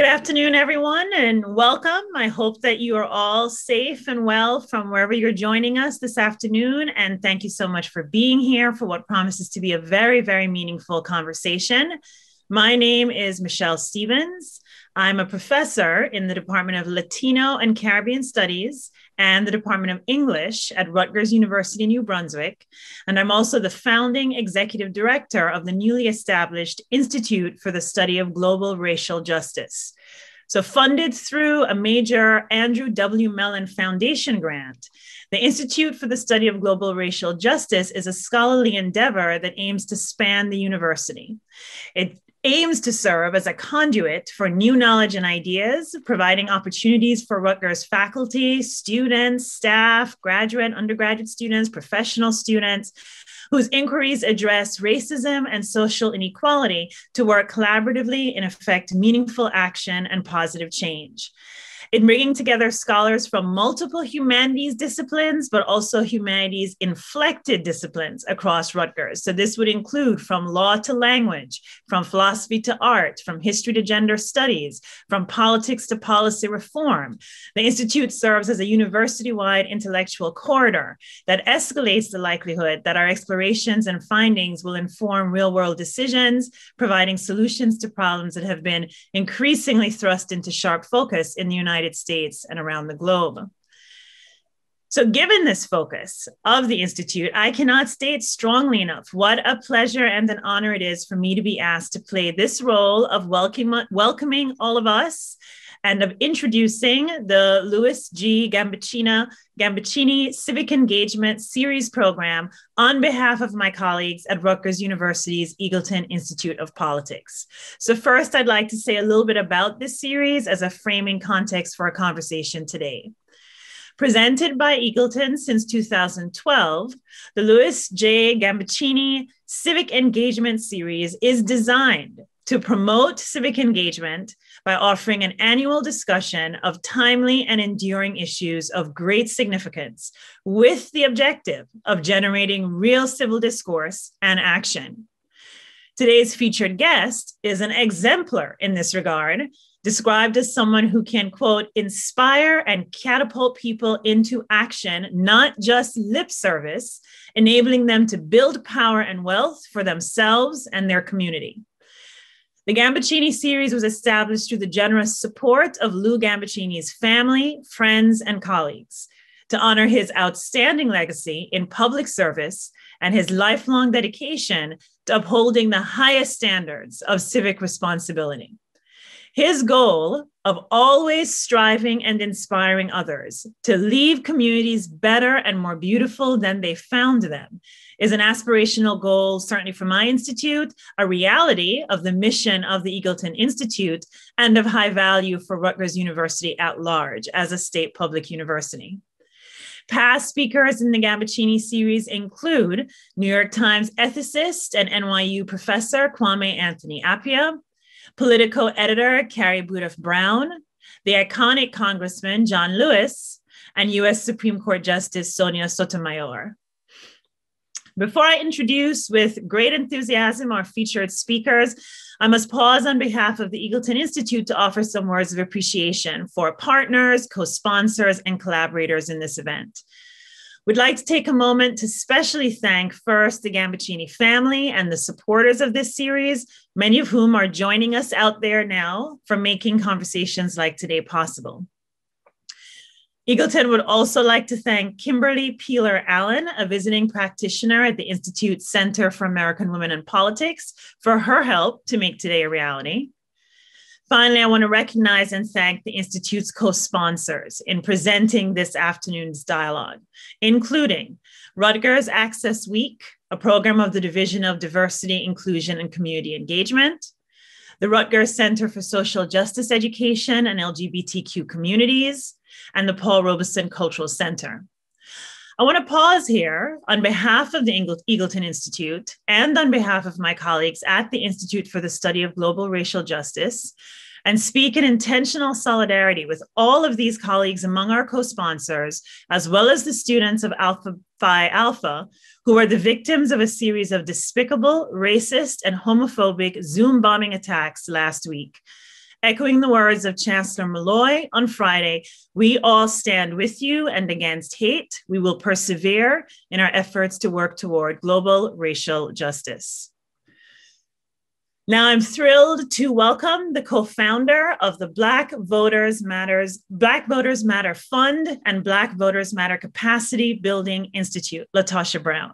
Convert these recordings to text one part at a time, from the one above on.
Good afternoon, everyone, and welcome. I hope that you are all safe and well from wherever you're joining us this afternoon. And thank you so much for being here for what promises to be a very, very meaningful conversation. My name is Michelle Stephens. I'm a professor in the Department of Latino and Caribbean Studies and the Department of English at Rutgers University, New Brunswick. And I'm also the founding executive director of the newly established Institute for the Study of Global Racial Justice. So, funded through a major Andrew W. Mellon Foundation grant, the Institute for the Study of Global Racial Justice is a scholarly endeavor that aims to span the university. It aims to serve as a conduit for new knowledge and ideas, providing opportunities for Rutgers faculty, students, staff, graduate, undergraduate students, professional students whose inquiries address racism and social inequality to work collaboratively and effect meaningful action and positive change in bringing together scholars from multiple humanities disciplines, but also humanities inflected disciplines across Rutgers. So this would include from law to language, from philosophy to art, from history to gender studies, from politics to policy reform. The Institute serves as a university wide intellectual corridor that escalates the likelihood that our explorations and findings will inform real world decisions, providing solutions to problems that have been increasingly thrust into sharp focus in the United United States and around the globe. So, given this focus of the Institute, I cannot state strongly enough what a pleasure and an honor it is for me to be asked to play this role of welcome, welcoming all of us and of introducing the Louis G. Gambaccina, Gambaccini Civic Engagement Series Program on behalf of my colleagues at Rutgers University's Eagleton Institute of Politics. So, first, I'd like to say a little bit about this series as a framing context for our conversation today. Presented by Eagleton since 2012, the Louis J. Gambaccini Civic Engagement Series is designed to promote civic engagement by offering an annual discussion of timely and enduring issues of great significance with the objective of generating real civil discourse and action. Today's featured guest is an exemplar in this regard, described as someone who can, quote, inspire and catapult people into action, not just lip service, enabling them to build power and wealth for themselves and their community. The Gambaccini series was established through the generous support of Lou Gambaccini's family, friends, and colleagues to honor his outstanding legacy in public service and his lifelong dedication to upholding the highest standards of civic responsibility. His goal of always striving and inspiring others to leave communities better and more beautiful than they found them is an aspirational goal, certainly for my institute, a reality of the mission of the Eagleton Institute, and of high value for Rutgers University at large as a state public university. Past speakers in the Gambaccini series include New York Times ethicist and NYU professor Kwame Anthony Appiah, Politico editor Carrie Boothe Brown, the iconic Congressman John Lewis, and US Supreme Court Justice Sonia Sotomayor. Before I introduce with great enthusiasm our featured speakers, I must pause on behalf of the Eagleton Institute to offer some words of appreciation for partners, co sponsors, and collaborators in this event. We'd like to take a moment to specially thank first the Gambaccini family and the supporters of this series, many of whom are joining us out there now for making conversations like today possible. Eagleton would also like to thank Kimberly Peeler Allen, a visiting practitioner at the Institute Center for American Women in Politics, for her help to make today a reality. Finally, I want to recognize and thank the Institute's co sponsors in presenting this afternoon's dialogue, including Rutgers Access Week, a program of the Division of Diversity, Inclusion, and Community Engagement, the Rutgers Center for Social Justice Education and LGBTQ Communities, and the Paul Robeson Cultural Center. I want to pause here on behalf of the Eagleton Institute and on behalf of my colleagues at the Institute for the Study of Global Racial Justice and speak in intentional solidarity with all of these colleagues among our co sponsors, as well as the students of Alpha Phi Alpha, who are the victims of a series of despicable, racist, and homophobic Zoom bombing attacks last week Echoing the words of Chancellor Malloy on Friday, we all stand with you and against hate. We will persevere in our efforts to work toward global racial justice. Now I'm thrilled to welcome the co-founder of the Black Voters Matters Black Voters Matter Fund and Black Voters Matter Capacity Building Institute, LaTosha Brown.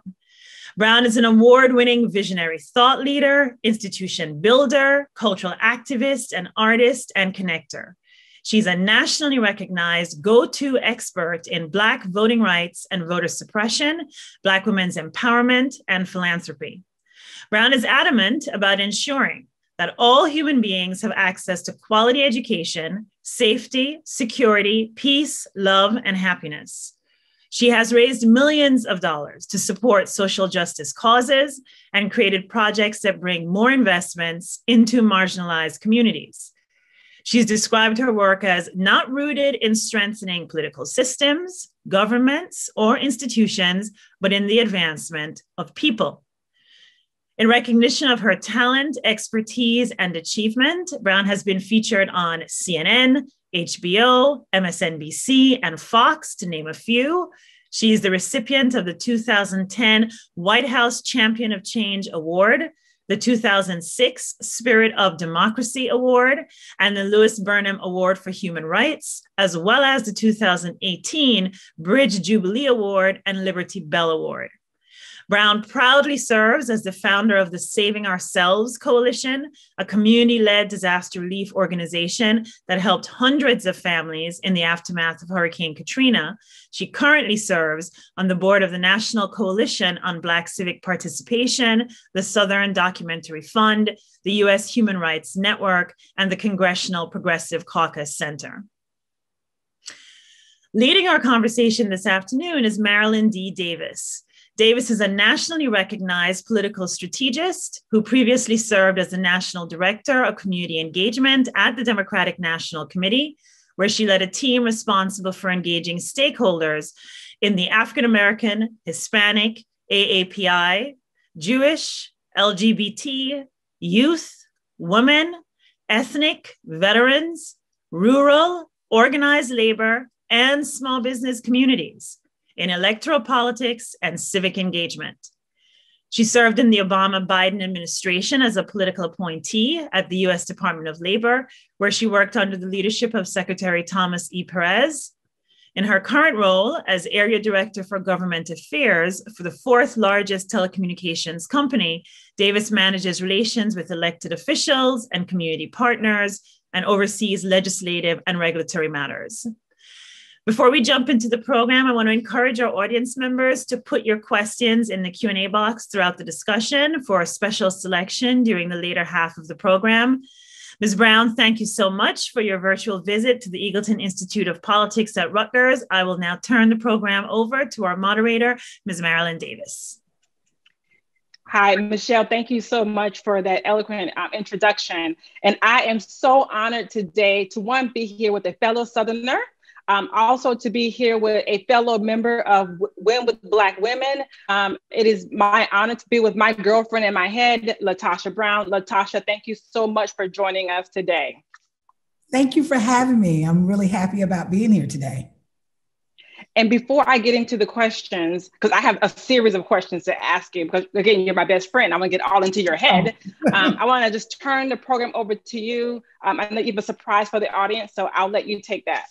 Brown is an award winning visionary thought leader, institution builder, cultural activist, and artist and connector. She's a nationally recognized go to expert in Black voting rights and voter suppression, Black women's empowerment, and philanthropy. Brown is adamant about ensuring that all human beings have access to quality education, safety, security, peace, love, and happiness. She has raised millions of dollars to support social justice causes and created projects that bring more investments into marginalized communities. She's described her work as not rooted in strengthening political systems, governments, or institutions, but in the advancement of people. In recognition of her talent, expertise, and achievement, Brown has been featured on CNN, HBO, MSNBC, and Fox, to name a few. She is the recipient of the 2010 White House Champion of Change Award, the 2006 Spirit of Democracy Award, and the Louis Burnham Award for Human Rights, as well as the 2018 Bridge Jubilee Award and Liberty Bell Award. Brown proudly serves as the founder of the Saving Ourselves Coalition, a community led disaster relief organization that helped hundreds of families in the aftermath of Hurricane Katrina. She currently serves on the board of the National Coalition on Black Civic Participation, the Southern Documentary Fund, the U.S. Human Rights Network, and the Congressional Progressive Caucus Center. Leading our conversation this afternoon is Marilyn D. Davis. Davis is a nationally recognized political strategist who previously served as the National Director of Community Engagement at the Democratic National Committee, where she led a team responsible for engaging stakeholders in the African American, Hispanic, AAPI, Jewish, LGBT, youth, women, ethnic, veterans, rural, organized labor, and small business communities in electoral politics and civic engagement. She served in the Obama Biden administration as a political appointee at the US Department of Labor, where she worked under the leadership of Secretary Thomas E. Perez. In her current role as Area Director for Government Affairs for the fourth largest telecommunications company, Davis manages relations with elected officials and community partners and oversees legislative and regulatory matters. Before we jump into the program, I want to encourage our audience members to put your questions in the Q&A box throughout the discussion for a special selection during the later half of the program. Ms. Brown, thank you so much for your virtual visit to the Eagleton Institute of Politics at Rutgers. I will now turn the program over to our moderator, Ms. Marilyn Davis. Hi, Michelle. Thank you so much for that eloquent um, introduction. And I am so honored today to one, be here with a fellow Southerner um, also to be here with a fellow member of Win with Black Women. Um, it is my honor to be with my girlfriend in my head, LaTosha Brown. LaTosha, thank you so much for joining us today. Thank you for having me. I'm really happy about being here today. And before I get into the questions, because I have a series of questions to ask you, because again, you're my best friend, I'm gonna get all into your head. Oh. um, I wanna just turn the program over to you. Um, I know you have a surprise for the audience, so I'll let you take that.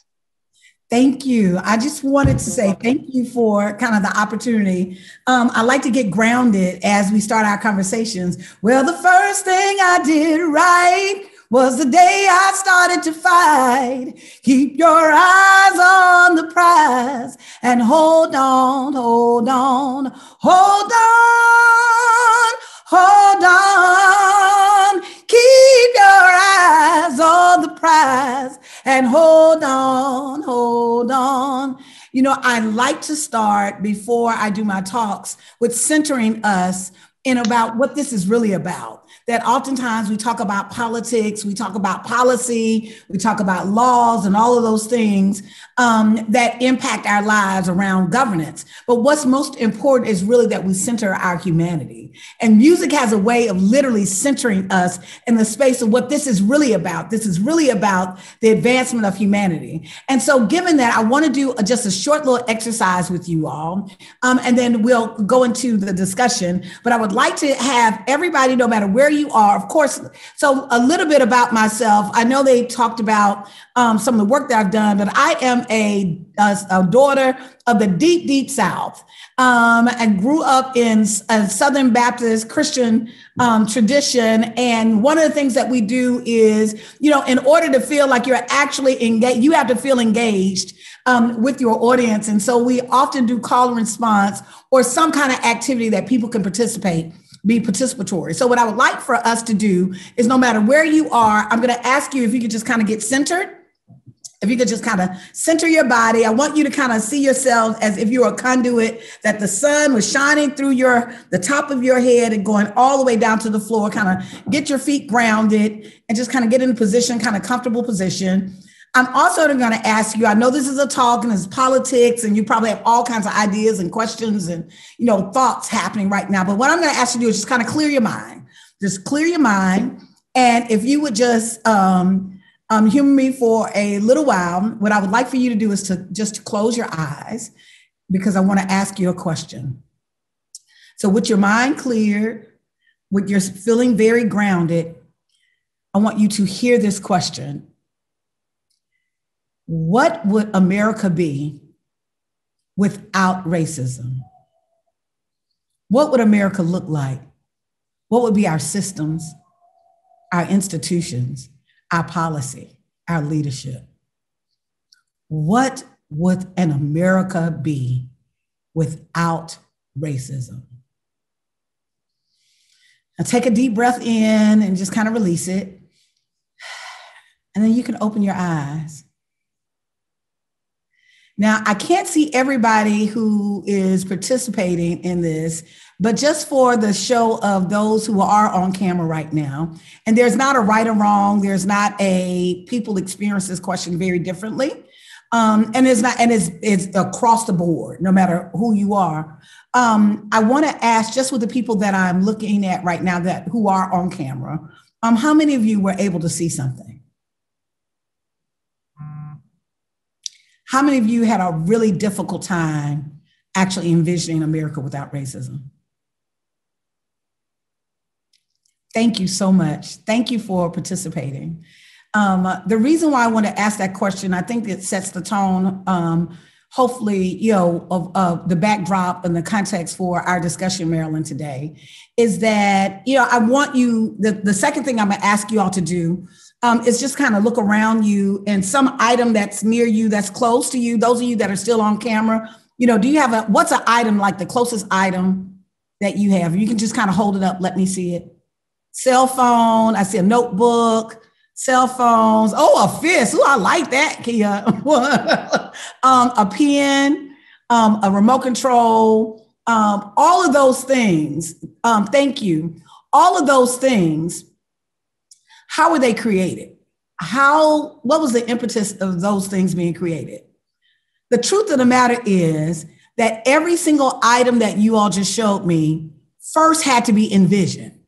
Thank you. I just wanted to say thank you for kind of the opportunity. Um, I like to get grounded as we start our conversations. Well, the first thing I did right was the day I started to fight. Keep your eyes on the prize and hold on, hold on, hold on, hold on. Keep your eyes on the prize and hold on, hold on. You know, I like to start before I do my talks with centering us in about what this is really about. That oftentimes we talk about politics, we talk about policy, we talk about laws and all of those things um, that impact our lives around governance. But what's most important is really that we center our humanity. And music has a way of literally centering us in the space of what this is really about. This is really about the advancement of humanity. And so, given that, I want to do just a short little exercise with you all, um, and then we'll go into the discussion. But I would like to have everybody, no matter where you are. Of course, so a little bit about myself. I know they talked about um, some of the work that I've done, but I am a, a, a daughter of the deep, deep South um, and grew up in a Southern Baptist Christian um, tradition. And one of the things that we do is, you know, in order to feel like you're actually engaged, you have to feel engaged um, with your audience. And so we often do call and response or some kind of activity that people can participate be participatory. So, what I would like for us to do is no matter where you are, I'm going to ask you if you could just kind of get centered. If you could just kind of center your body, I want you to kind of see yourself as if you're a conduit, that the sun was shining through your the top of your head and going all the way down to the floor. Kind of get your feet grounded and just kind of get in a position, kind of comfortable position. I'm also going to ask you. I know this is a talk and it's politics, and you probably have all kinds of ideas and questions and you know thoughts happening right now. But what I'm going to ask you to do is just kind of clear your mind. Just clear your mind, and if you would just um, um, humor me for a little while, what I would like for you to do is to just close your eyes because I want to ask you a question. So, with your mind clear, with your feeling very grounded, I want you to hear this question what would America be without racism? What would America look like? What would be our systems, our institutions, our policy, our leadership? What would an America be without racism? Now take a deep breath in and just kind of release it. And then you can open your eyes. Now, I can't see everybody who is participating in this, but just for the show of those who are on camera right now, and there's not a right or wrong, there's not a people experience this question very differently. Um, and it's not, and it's, it's across the board, no matter who you are. Um, I want to ask just with the people that I'm looking at right now that who are on camera, um, how many of you were able to see something? How many of you had a really difficult time actually envisioning America without racism? Thank you so much. Thank you for participating. Um, the reason why I want to ask that question, I think it sets the tone, um, hopefully, you know, of, of, the backdrop and the context for our discussion, Marilyn, today, is that, you know, I want you, the, the second thing I'm going to ask you all to do um, is just kind of look around you and some item that's near you, that's close to you. Those of you that are still on camera, you know, do you have a what's an item like the closest item that you have? You can just kind of hold it up. Let me see it. Cell phone. I see a notebook. Cell phones. Oh, a fist. Oh, I like that, Kia. um, a pen, um, a remote control, um, all of those things. Um, thank you. All of those things how were they created? How, what was the impetus of those things being created? The truth of the matter is that every single item that you all just showed me first had to be envisioned,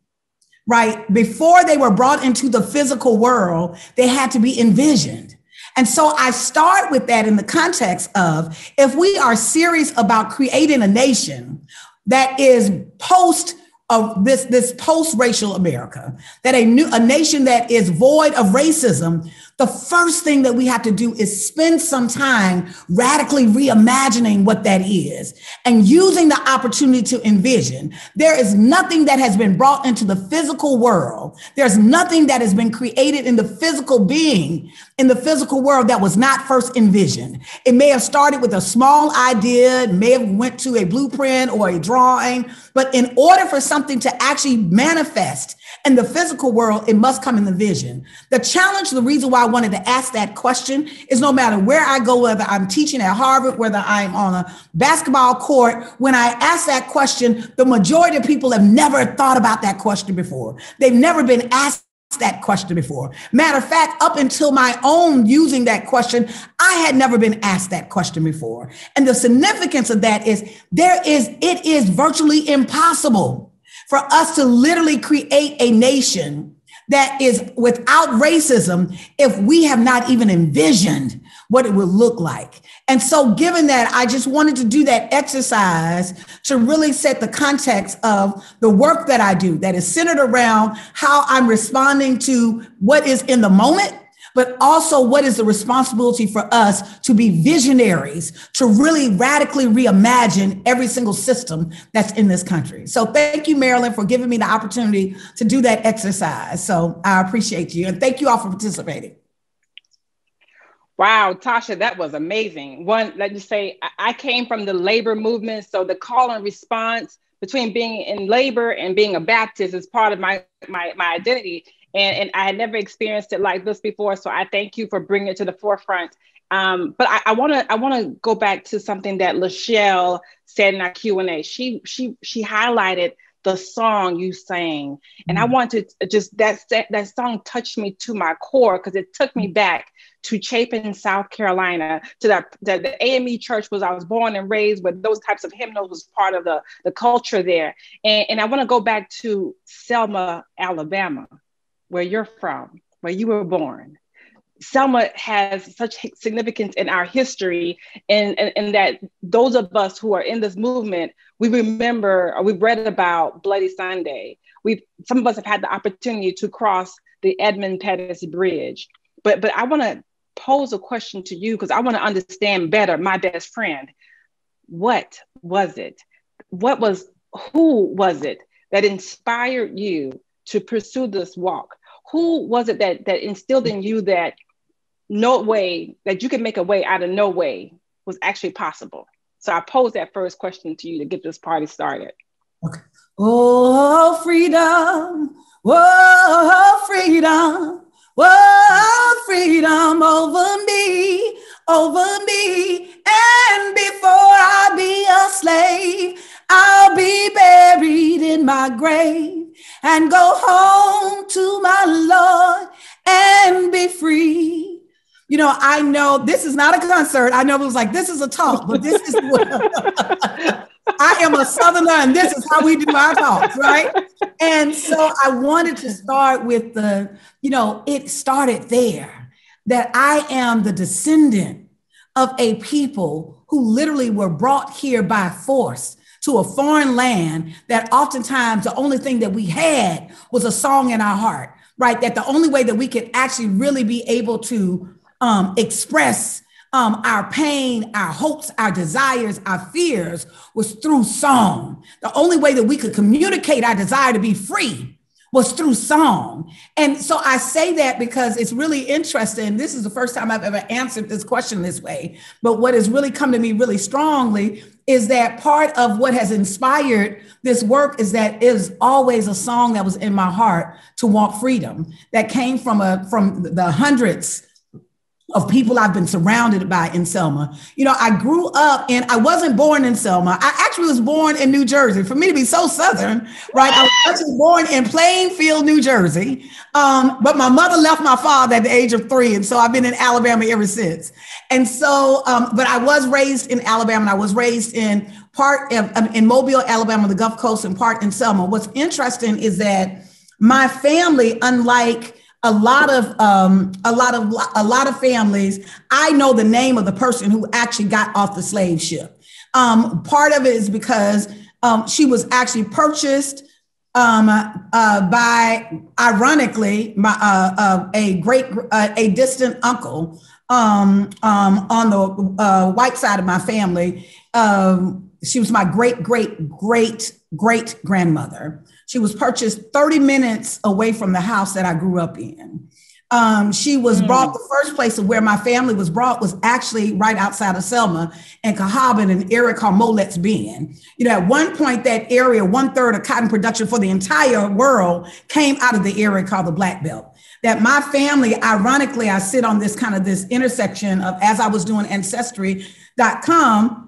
right? Before they were brought into the physical world, they had to be envisioned. And so I start with that in the context of if we are serious about creating a nation that is post of this, this post-racial America, that a new a nation that is void of racism, the first thing that we have to do is spend some time radically reimagining what that is and using the opportunity to envision. There is nothing that has been brought into the physical world. There's nothing that has been created in the physical being in the physical world that was not first envisioned. It may have started with a small idea, may have went to a blueprint or a drawing, but in order for something to actually manifest in the physical world, it must come in the vision. The challenge, the reason why I wanted to ask that question is no matter where I go, whether I'm teaching at Harvard, whether I'm on a basketball court, when I ask that question, the majority of people have never thought about that question before. They've never been asked that question before. Matter of fact, up until my own using that question, I had never been asked that question before. And the significance of that is there is, it is virtually impossible for us to literally create a nation that is without racism if we have not even envisioned what it would look like. And so, given that, I just wanted to do that exercise to really set the context of the work that I do that is centered around how I'm responding to what is in the moment but also what is the responsibility for us to be visionaries, to really radically reimagine every single system that's in this country. So thank you, Marilyn, for giving me the opportunity to do that exercise. So I appreciate you. And thank you all for participating. Wow, Tosha, that was amazing. One, let me say, I came from the labor movement. So the call and response between being in labor and being a Baptist is part of my, my, my identity and, and I had never experienced it like this before. So I thank you for bringing it to the forefront. Um, but I want to I want to go back to something that Lachelle said in our Q and A. She she she highlighted the song you sang, and I mm-hmm. wanted to just that that song touched me to my core because it took me back to Chapin, South Carolina, to that the, the AME church was I was born and raised, but those types of hymnals was part of the the culture there. And, and I want to go back to Selma, Alabama where you're from, where you were born. Selma has such significance in our history, and, and, and, that those of us who are in this movement, we remember or we've read about Bloody Sunday. We've some of us have had the opportunity to cross the Edmund Pettus Bridge. But but I want to pose a question to you because I want to understand better my best friend. What was it? What was who was it that inspired you to pursue this walk? Who was it that that instilled in you that no way that you can make a way out of no way was actually possible? So I pose that first question to you to get this party started. Okay. Oh, freedom. Whoa, freedom. Whoa, freedom over me, over me. And before I be a slave, I'll be buried in my grave and go home to my Lord and be free. You know, I know this is not a concert. I know it was like, this is a talk, but this is what I am a Southerner and this is how we do our talks, right? And so I wanted to start with the, you know, it started there that I am the descendant of a people who literally were brought here by force to a foreign land that oftentimes the only thing that we had was a song in our heart, right? That the only way that we could actually really be able to um, express um, our pain, our hopes, our desires, our fears was through song. The only way that we could communicate our desire to be free was through song. And so I say that because it's really interesting. This is the first time I've ever answered this question this way. But what has really come to me really strongly is that part of what has inspired this work is that is always a song that was in my heart to want freedom that came from a from the hundreds of people I've been surrounded by in Selma. You know, I grew up and I wasn't born in Selma. I actually was born in New Jersey. For me to be so Southern, right? I was born in Plainfield, New Jersey. Um, but my mother left my father at the age of three. And so I've been in Alabama ever since. And so, um, but I was raised in Alabama and I was raised in part of, um, in Mobile, Alabama, the Gulf Coast, and part in Selma. What's interesting is that my family, unlike a lot of um, a lot of a lot of families i know the name of the person who actually got off the slave ship. Um, part of it is because um, she was actually purchased um, uh, by ironically my, uh, uh, a great uh, a distant uncle um, um, on the uh, white side of my family. She was my great great great great grandmother she was purchased 30 minutes away from the house that I grew up in. Um, she was mm. brought the first place of where my family was brought was actually right outside of Selma and Cahaba in an area called Molet's Bend. You know, at one point, that area, one third of cotton production for the entire world came out of the area called the Black Belt. that my family, ironically, I sit on this kind of this intersection of as I was doing ancestry.com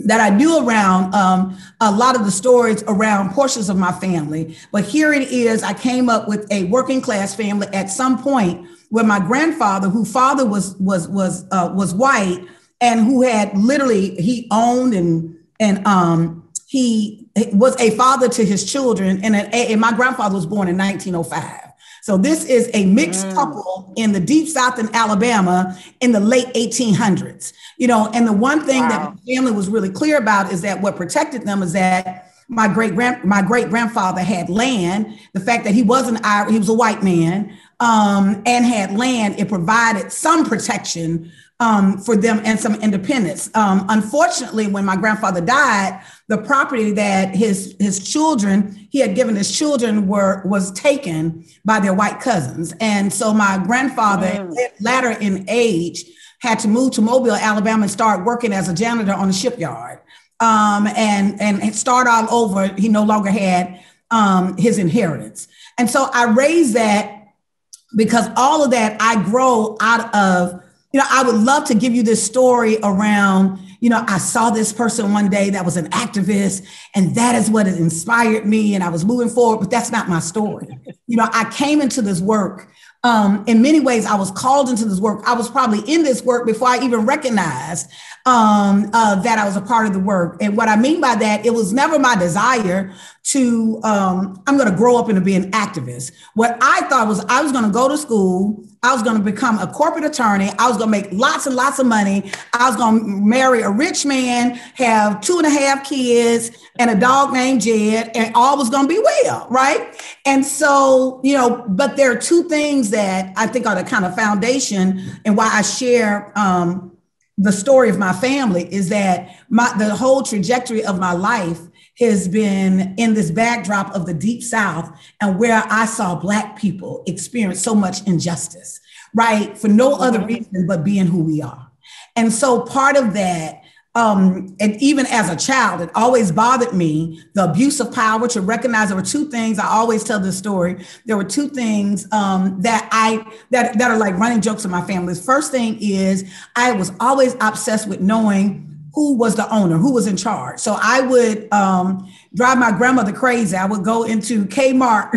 that I knew around um, a lot of the stories around portions of my family. But here it is, I came up with a working class family at some point where my grandfather, who father was was was uh, was white and who had literally he owned and and um, he was a father to his children, and, and my grandfather was born in 1905. So this is a mixed mm. couple in the deep south in Alabama in the late 1800s. You know, and the one thing wow. that the family was really clear about is that what protected them is that my great grand my great grandfather had land. The fact that he wasn't he was a white man um, and had land, it provided some protection um, for them and some independence. Um, unfortunately, when my grandfather died, the property that his his children he had given his children were was taken by their white cousins, and so my grandfather, mm. latter in age, had to move to Mobile, Alabama, and start working as a janitor on a shipyard, um, and and start all over. He no longer had um, his inheritance, and so I raise that because all of that I grow out of you know, I would love to give you this story around, you know, I saw this person one day that was an activist, and that is what inspired me, and I was moving forward, but that's not my story. You know, I came into this work. Um, in many ways, I was called into this work. I was probably in this work before I even recognized um, uh, that I was a part of the work. And what I mean by that, it was never my desire to, um, I'm going to grow up and be an activist. What I thought was I was going to go to school, I was going to become a corporate attorney, I was going to make lots and lots of money, I was going to marry a rich man, have two and a half kids, and a dog named Jed, and all was going to be well, right? And so, you know, but there are two things that I think are the kind of foundation and why I share. Um, the story of my family is that my the whole trajectory of my life has been in this backdrop of the deep south and where i saw black people experience so much injustice right for no other mm-hmm. reason but being who we are and so part of that um, and even as a child, it always bothered me the abuse of power to recognize there were two things. I always tell this story. There were two things um, that I that that are like running jokes in my family. The first thing is I was always obsessed with knowing who was the owner, who was in charge. So I would um, drive my grandmother crazy. I would go into Kmart.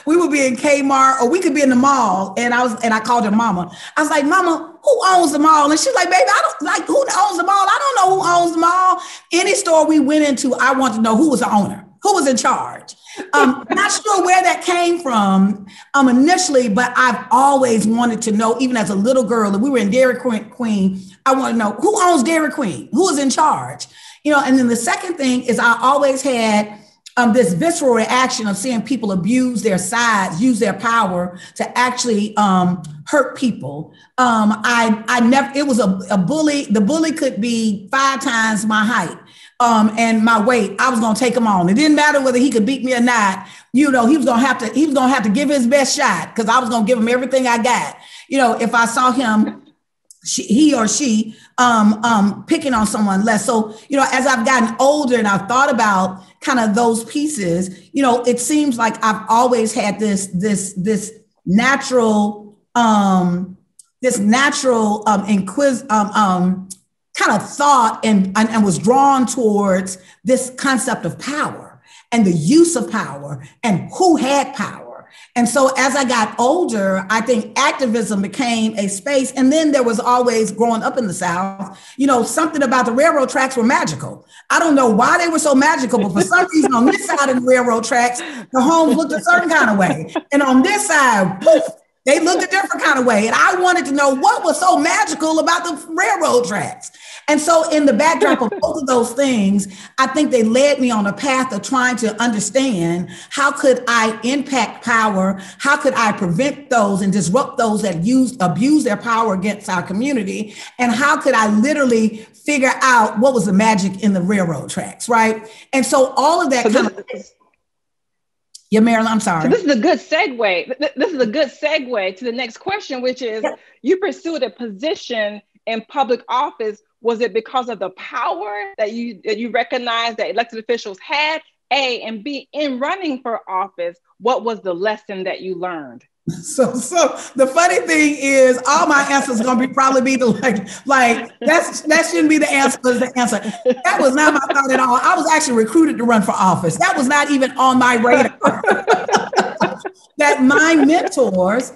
we would be in Kmart, or we could be in the mall. And I was, and I called her Mama. I was like, Mama, who owns the mall? And she's like, Baby, I don't like who owns the mall. I don't know who owns the mall. Any store we went into, I want to know who was the owner, who was in charge. Um, not sure where that came from um, initially, but I've always wanted to know, even as a little girl, that we were in Dairy Queen. I want to know who owns Dairy Queen, who is in charge, you know. And then the second thing is, I always had um, this visceral reaction of seeing people abuse their sides, use their power to actually um, hurt people. Um, I I never. It was a, a bully. The bully could be five times my height um, and my weight, I was gonna take him on. It didn't matter whether he could beat me or not. You know, he was gonna have to. He was gonna have to give his best shot because I was gonna give him everything I got. You know, if I saw him, she, he or she, um, um, picking on someone less. So, you know, as I've gotten older and I've thought about kind of those pieces, you know, it seems like I've always had this this this natural um this natural um inquis um um kind of thought and, and, and was drawn towards this concept of power and the use of power and who had power. And so as I got older, I think activism became a space. And then there was always growing up in the South, you know, something about the railroad tracks were magical. I don't know why they were so magical, but for some reason on this side of the railroad tracks, the homes looked a certain kind of way. And on this side, poof, they looked a different kind of way. And I wanted to know what was so magical about the railroad tracks. And so, in the backdrop of both of those things, I think they led me on a path of trying to understand how could I impact power? How could I prevent those and disrupt those that use abuse their power against our community? And how could I literally figure out what was the magic in the railroad tracks, right? And so all of that so kind of yeah, Marilyn, I'm sorry. So this is a good segue. This is a good segue to the next question, which is yeah. you pursued a position in public office. Was it because of the power that you that you recognized that elected officials had? A and B in running for office, what was the lesson that you learned? So, so the funny thing is, all my answers gonna be probably be the like, like that's that shouldn't be the answer. The answer that was not my thought at all. I was actually recruited to run for office. That was not even on my radar. that my mentors,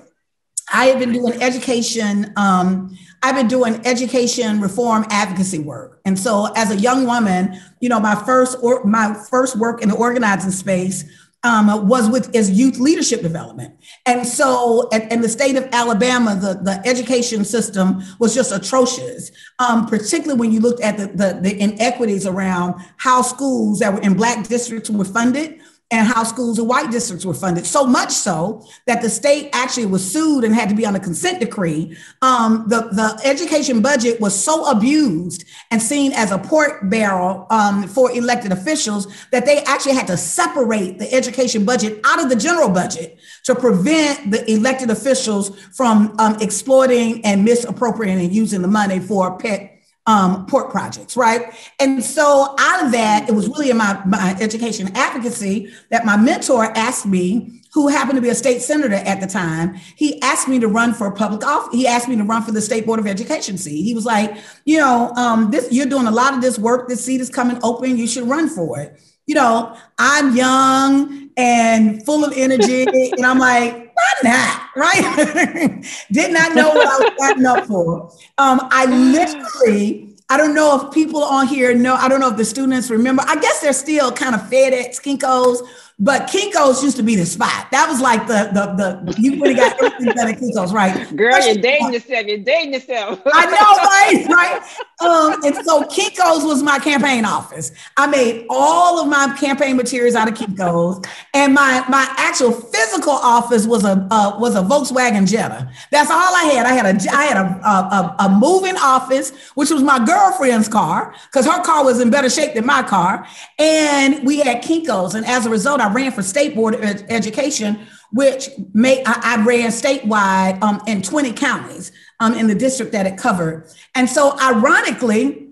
I have been doing education. Um, I've been doing education reform advocacy work, and so as a young woman, you know, my first or my first work in the organizing space um, was with is youth leadership development. And so in the state of Alabama, the, the education system was just atrocious, um, particularly when you looked at the, the, the inequities around how schools that were in black districts were funded and how schools in white districts were funded. So much so that the state actually was sued and had to be on a consent decree. Um, the, the education budget was so abused and seen as a pork barrel um, for elected officials that they actually had to separate the education budget out of the general budget to prevent the elected officials from um, exploiting and misappropriating and using the money for pet um, pork projects, right? And so out of that, it was really in my, my education advocacy that my mentor asked me, who happened to be a state senator at the time, he asked me to run for a public office. He asked me to run for the state board of education seat. He was like, you know, um, this you're doing a lot of this work. This seat is coming open. You should run for it. You know, I'm young and full of energy, and I'm like, not? Right? Did not know what I was signing up for. Um, I literally, I don't know if people on here know, I don't know if the students remember. I guess they're still kind of fed at Kinko's, but Kinko's used to be the spot. That was like the the the you really got everything done at Kinko's, right? Girl, you're dating yourself. You're dating yourself. I know, right? Right. Um, and so Kinko's was my campaign office. I made all of my campaign materials out of Kinko's, and my my actual physical office was a uh, was a Volkswagen Jetta. That's all I had. I had a I had a a, a moving office, which was my girlfriend's car because her car was in better shape than my car, and we had Kinko's, and as a result, I I ran for state board of ed- education, which made I, I ran statewide um, in 20 counties um, in the district that it covered. And so, ironically,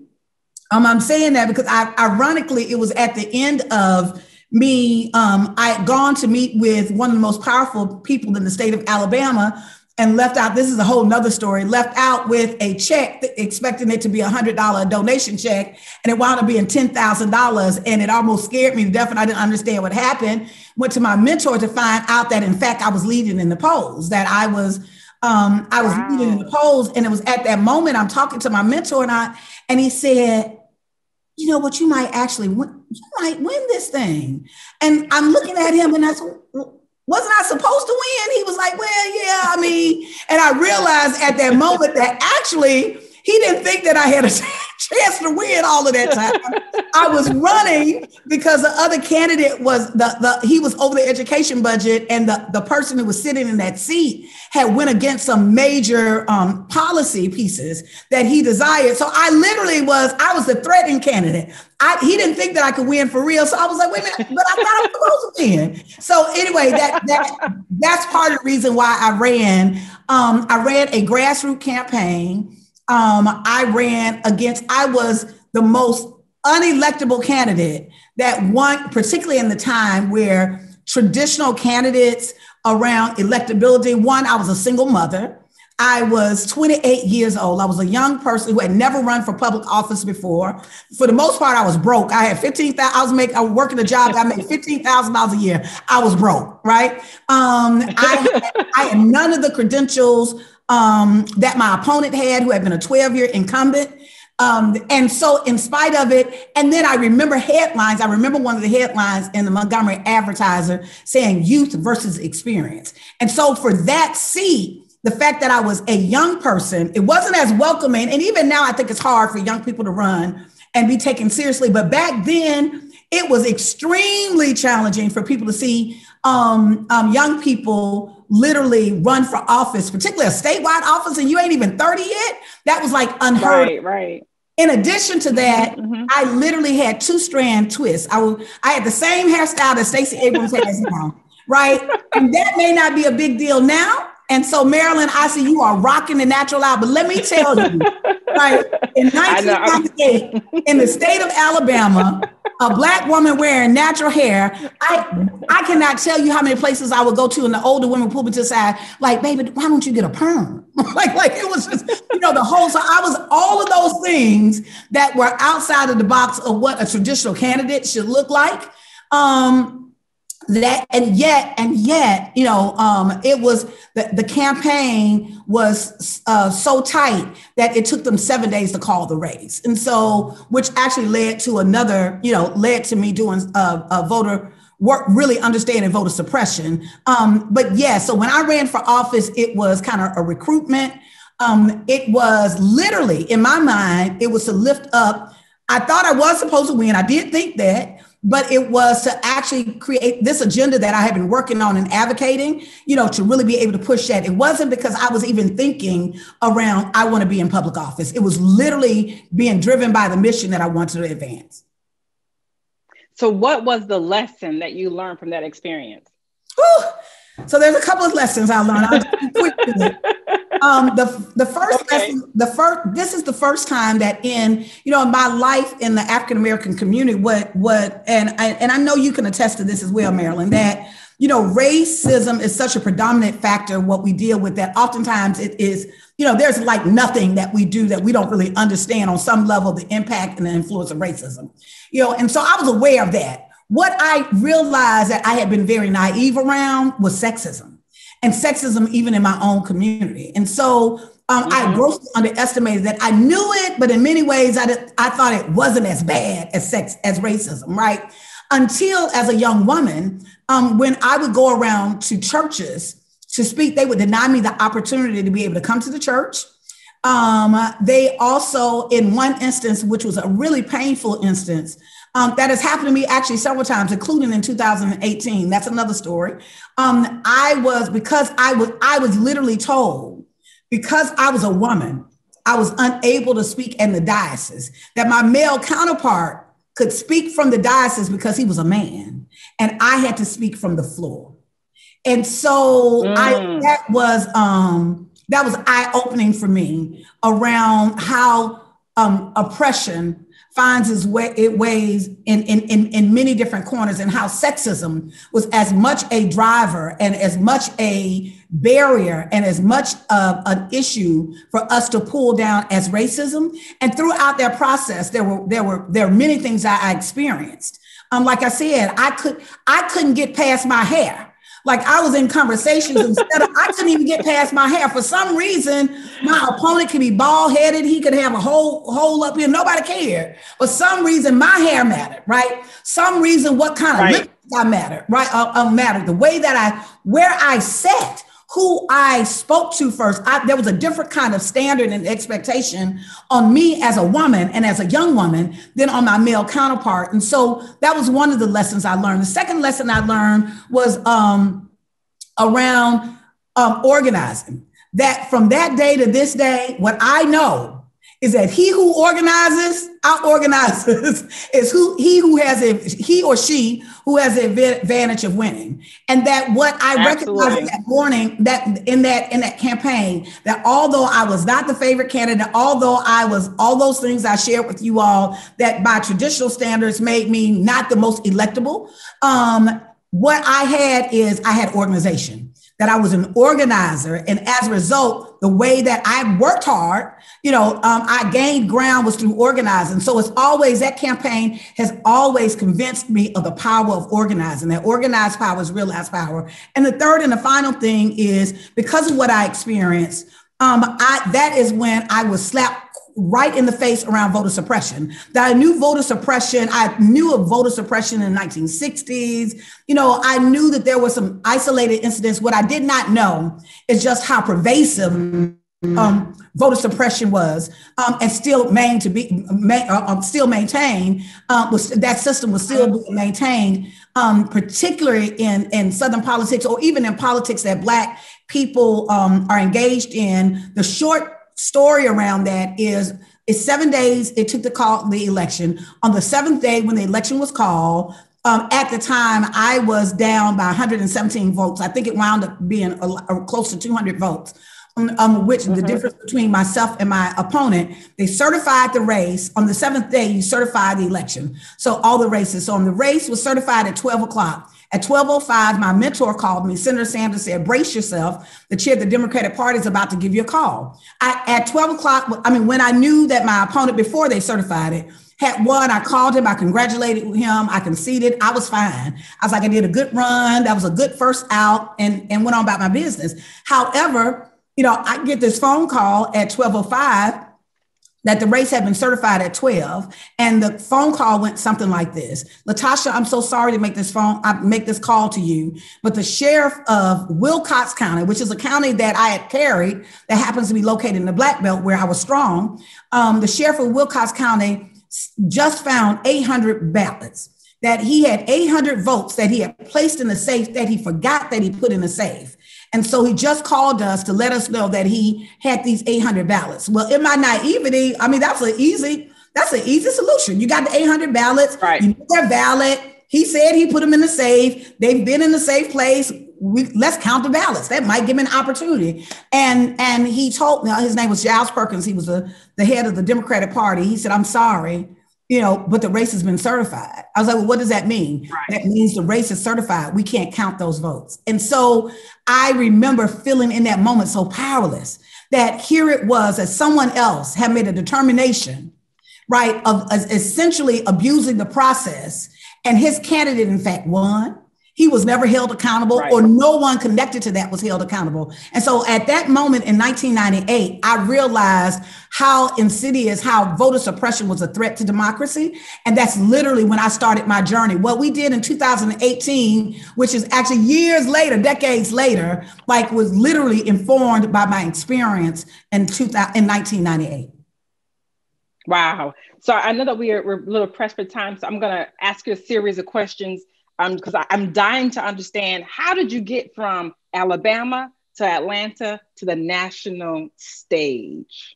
um, I'm saying that because I, ironically, it was at the end of me. Um, I had gone to meet with one of the most powerful people in the state of Alabama and left out this is a whole nother story left out with a check expecting it to be a hundred dollar donation check and it wound up being ten thousand dollars and it almost scared me to death and i didn't understand what happened went to my mentor to find out that in fact i was leading in the polls that i was um, i was wow. leading in the polls and it was at that moment i'm talking to my mentor and i and he said you know what you might actually win you might win this thing and i'm looking at him and that's wasn't I supposed to win? He was like, well, yeah, I mean, and I realized at that moment that actually he didn't think that I had a chance to win all of that time. I was running because the other candidate was the, the he was over the education budget, and the, the person who was sitting in that seat had went against some major um, policy pieces that he desired. So I literally was I was the threatening candidate. I, he didn't think that I could win for real. So I was like, wait a minute, but I thought I was supposed to win. So anyway, that that that's part of the reason why I ran. Um, I ran a grassroots campaign um, I ran against, I was the most unelectable candidate that won, particularly in the time where traditional candidates around electability, one, I was a single mother. I was 28 years old. I was a young person who had never run for public office before. For the most part, I was broke. I had 15,000, I was making, I was working a job. I made $15,000 a year. I was broke, right? Um, I, I had none of the credentials um, that my opponent had, who had been a 12 year incumbent. Um, and so, in spite of it, and then I remember headlines. I remember one of the headlines in the Montgomery Advertiser saying youth versus experience. And so, for that seat, the fact that I was a young person, it wasn't as welcoming. And even now, I think it's hard for young people to run and be taken seriously. But back then, it was extremely challenging for people to see um, um, young people literally run for office, particularly a statewide office, and you ain't even 30 yet. That was like unheard. Right, right. In addition to that, mm-hmm. I literally had two strand twists. I was I had the same hairstyle that Stacey Abrams has now, right? And that may not be a big deal now. And so, Marilyn, I see you are rocking the natural out. But let me tell you, right, in 1998, in the state of Alabama, a black woman wearing natural hair. I I cannot tell you how many places I would go to, and the older women would pull me to the side, like, baby, why don't you get a perm? like, like it was just, you know, the whole. So I was all of those things that were outside of the box of what a traditional candidate should look like. Um, that and yet and yet you know um, it was the, the campaign was uh, so tight that it took them seven days to call the race. And so which actually led to another you know led to me doing a, uh, a voter work really understanding voter suppression. Um, but yeah so when i ran for office it was kind of a recruitment. Um, it was literally in my mind it was to lift up i thought i was supposed to win. I did think that but it was to actually create this agenda that I had been working on and advocating, you know, to really be able to push that. It wasn't because I was even thinking around, I want to be in public office. It was literally being driven by the mission that I wanted to advance. So, what was the lesson that you learned from that experience? Whew. So, there's a couple of lessons I learned. um, the the first okay. lesson, the first this is the first time that in you know in my life in the African American community, what what and I, and I know you can attest to this as well, Marilyn, that you know racism is such a predominant factor what we deal with that oftentimes it is you know there's like nothing that we do that we don't really understand on some level the impact and the influence of racism. You know and so i was aware of that. What i realized that i had been very naive around was sexism and sexism even in my own community. And so um, mm-hmm. I grossly underestimated that. I knew it, but in many ways, I, did, I thought it wasn't as bad as sex as racism, right? Until as a young woman, um, when I would go around to churches to speak, they would deny me the opportunity to be able to come to the church. Um, they also, in one instance, which was a really painful instance, um, that has happened to me actually several times, including in 2018. That's another story. Um, I was because I was I was literally told because I was a woman, I was unable to speak in the diocese. That my male counterpart could speak from the diocese because he was a man, and I had to speak from the floor. And so mm. I that was um, that was eye opening for me around how um, oppression finds its way, it ways in, in, in, in many different corners and how sexism was as much a driver and as much a barrier and as much of an issue for us to pull down as racism. And throughout that process, there were there were there were many things I, I experienced. Um, like I said, I could I couldn't get past my hair. Like I was in conversations instead of I couldn't even get past my hair. For some reason, my opponent could be bald headed. He could have a whole hole up here. Nobody cared. But some reason my hair mattered, right? Some reason what kind of right. I mattered, right? Uh, uh, mattered. The way that I where I sat who I spoke to first. I, there was a different kind of standard and expectation on me as a woman and as a young woman than on my male counterpart. And so that was one of the lessons I learned. The second lesson I learned was um, around um, organizing. That from that day to this day, what I know is that he who organizes, out organizes, is who he who has a he or she who has the advantage of winning. And that what I Absolutely. recognized that morning, that in that in that campaign, that although I was not the favorite candidate, although I was all those things I shared with you all, that by traditional standards made me not the most electable. Um, what I had is I had organization that I was an organizer. And as a result, the way that I worked hard, you know, um, I gained ground was through organizing. So it's always that campaign has always convinced me of the power of organizing, that organized power is realized power. And the third and the final thing is because of what I experienced, um, I, that is when I was slapped right in the face around voter suppression. That I knew voter suppression, I knew of voter suppression in the 1960s. You know, I knew that there were some isolated incidents. What I did not know is just how pervasive um, voter suppression was, um, and still main to be uh, um, still maintained. Uh, was that system was still being maintained, um, particularly in in Southern politics or even in politics that Black people um, are engaged in. The short story around that is it's seven days it took to call the election. On the seventh day, when the election was called, um, at the time, I was down by 117 votes. I think it wound up being a, a, close to 200 votes. um, which mm-hmm. the difference between myself and my opponent, they certified the race. On the seventh day, you certify the election. So all the races. So on the race was certified at 12 o'clock. At 12.05, my mentor called me. Senator Sanders said, brace yourself. The chair of the Democratic Party is about to give you a call. I, at 12 o'clock, I mean, when I knew that my opponent, before they certified it, had won, I called him, I congratulated him, I conceded, I was fine. I was like, I did a good run, that was a good first out, and, and went on about my business. However, you know, I get this phone call at 1205 that the race had been certified at 12 and the phone call went something like this. LaTosha i'm so sorry to make this phone i make this call to you but the sheriff of wilcox county which is a county that i had carried that happens to be located in the black belt where i was strong um, the sheriff of wilcox county just found 800 ballots that he had 800 votes that he had placed in the safe that he forgot that he put in the safe and so he just called us to let us know that he had these 800 ballots. Well, in my naivety, I mean, that's an easy, that's an easy solution. You got the 800 ballots, right. you know they're valid. He said he put them in the safe. They've been in the safe place. We, let's count the ballots. That might give him an opportunity. And and he told me his name was Giles Perkins. He was the, the head of the Democratic Party. He said, "I'm sorry, you know, but the race has been certified. I was like, well, what does that mean? Right. That means the race is certified. We can't count those votes. And so I remember feeling in that moment so powerless that here it was that someone else had made a determination, right, of, of essentially abusing the process. And his candidate, in fact, won he was never held accountable right. or no one connected to that was held accountable. And so at that moment in 1998, I realized how insidious, how voter suppression was a threat to democracy. And that's literally when I started my journey. What we did in 2018, which is actually years later, decades later, like was literally informed by my experience in, 2000, in 1998. Wow. So I know that we are, we're a little pressed for time. So I'm going to ask you a series of questions because um, I'm dying to understand how did you get from Alabama to Atlanta to the national stage?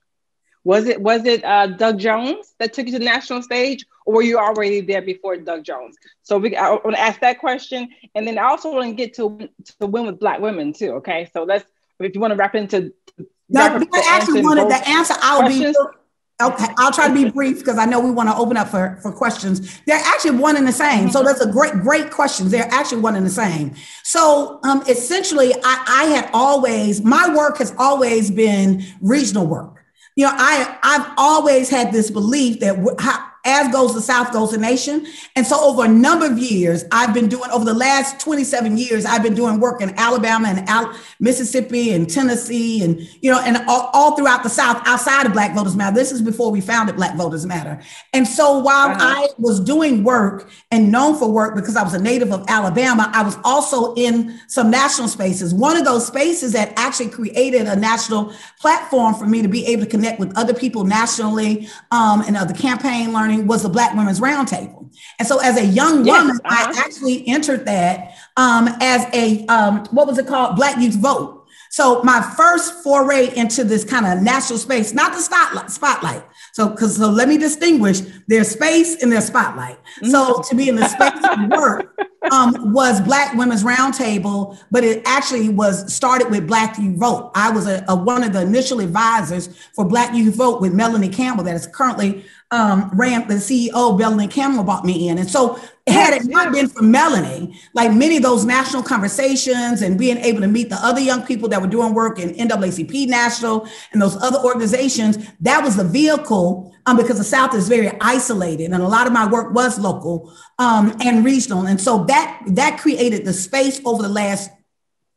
Was it was it uh, Doug Jones that took you to the national stage, or were you already there before Doug Jones? So we I want to ask that question, and then I also want to get to to win with Black women too. Okay, so let's if you want to wrap into. No, I actually wanted the answer. I'll be Okay, I'll try to be brief because I know we want to open up for, for questions. They're actually one and the same. So that's a great, great question. They're actually one and the same. So um, essentially, I, I had always, my work has always been regional work. You know, I, I've always had this belief that how, as goes the South, goes the nation. And so, over a number of years, I've been doing, over the last 27 years, I've been doing work in Alabama and Al- Mississippi and Tennessee and, you know, and all, all, throughout the South outside of Black Voters Matter. This is before we founded Black Voters Matter. And so, while uh-huh. I was doing work and known for work because I was a native of Alabama, I was also in some national spaces. One of those spaces that actually created a national platform for me to be able to connect with other people nationally um, and other campaign learning learning was the Black Women's Roundtable. And so as a young yes, woman, uh-huh. I actually entered that um, as a, um, what was it called? Black Youth Vote. So my first foray into this kind of national space, not the spotlight, spotlight. So, because so let me distinguish their space and their spotlight. Mm-hmm. So to be in the space of work um, was Black Women's Roundtable, but it actually was started with Black Youth Vote. I was a, a, one of the initial advisors for Black Youth Vote with Melanie Campbell, that is currently um, the CEO, Melanie Campbell brought me in. And so had it not been for Melanie, like many of those national conversations and being able to meet the other young people that were doing work in NAACP National and those other organizations, that was the vehicle um, because the South is very isolated and a lot of my work was local um, and regional. And so that that created the space over the last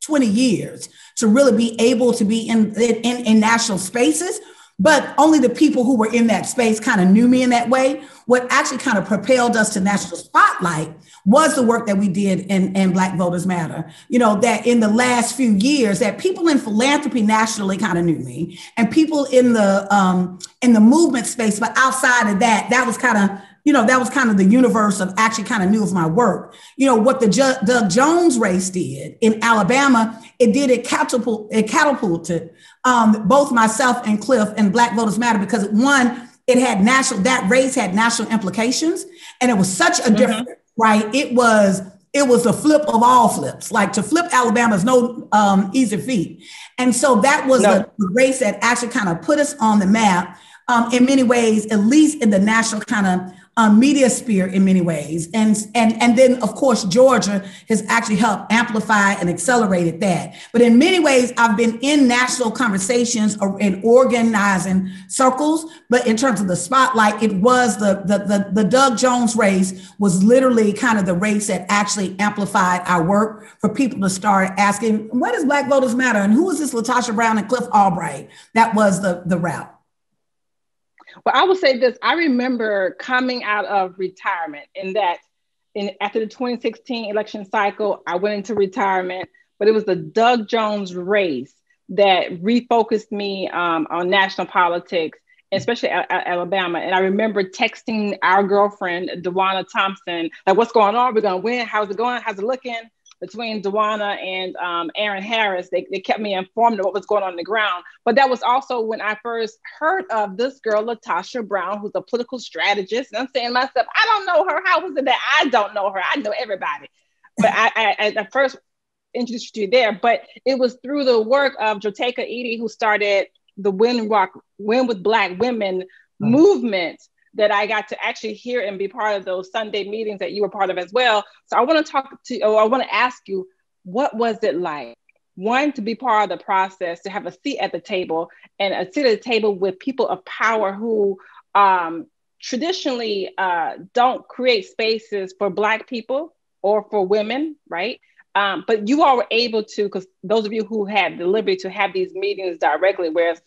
20 years to really be able to be in, in, in national spaces but only the people who were in that space kind of knew me in that way. What actually kind of propelled us to national spotlight was the work that we did in, in Black Voters Matter. You know, that in the last few years, that people in philanthropy nationally kind of knew me, and people in the um, in the movement space, but outside of that, that was kind of you know, that was kind of the universe of actually kind of knew of my work. You know, what the Doug Jones race did in Alabama, it did it catapult, it catapulted um, both myself and Cliff and Black Voters Matter because one, it had national, that race had national implications and it was such a mm-hmm. difference, right? It was, it was the flip of all flips. Like to flip Alabama is no um, easy feat. And so that was no. the race that actually kind of put us on the map um, in many ways, at least in the national kind of um, media sphere in many ways. And, and, and then, of course, Georgia has actually helped amplify and accelerated that. But in many ways, I've been in national conversations or in organizing circles. But in terms of the spotlight, it was the, the, the, the Doug Jones race was literally kind of the race that actually amplified our work for people to start asking, what does Black voters matter? And who is this LaTosha Brown and Cliff Albright? That was the, the route. Well, I will say this. I remember coming out of retirement in that in after the 2016 election cycle, I went into retirement, but it was the Doug Jones race that refocused me um, on national politics, especially Alabama. And I remember texting our girlfriend, DeJuana Thompson, like, what's going on? We're going to win. How's it going? How's it looking? Between DeJuana and um, Aaron Harris. They, they kept me informed of what was going on, on the ground. But that was also when I first heard of this girl, LaTosha Brown, who's a political strategist. And I'm saying to myself, I don't know her. How was it that I don't know her? I know everybody. But I, I, I first introduced you there. But it was through the work of Jotaka Eaddy, who started the Win Rock Win with Black Women mm-hmm. movement that I got to actually hear and be part of those Sunday meetings that you were part of as well. So I want to talk to, or I want to ask you, what was it like? One, to be part of the process, to have a seat at the table and a seat at the table with people of power who um, traditionally uh, don't create spaces for Black people or for women, right? Um, but you all were able to, because those of you who had the liberty to have these meetings directly, whereas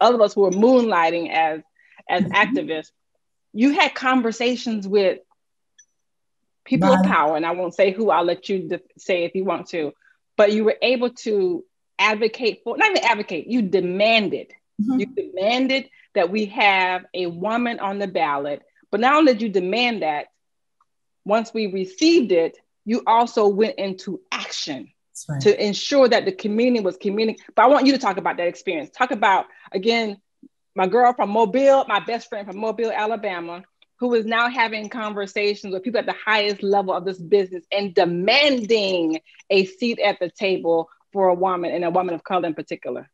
other of us who were moonlighting as as mm-hmm. activists, you had conversations with people of power, and I won't say who, I'll let you de- say if you want to, but you were able to advocate for, not even advocate, you demanded, mm-hmm. you demanded that we have a woman on the ballot. But not only did you demand that, once we received it, you also went into action right. to ensure that the community was communicating. But I want you to talk about that experience. Talk about, again, my girl from Mobile, my best friend from Mobile, Alabama, who is now having conversations with people at the highest level of this business and demanding a seat at the table for a woman and a woman of color in particular.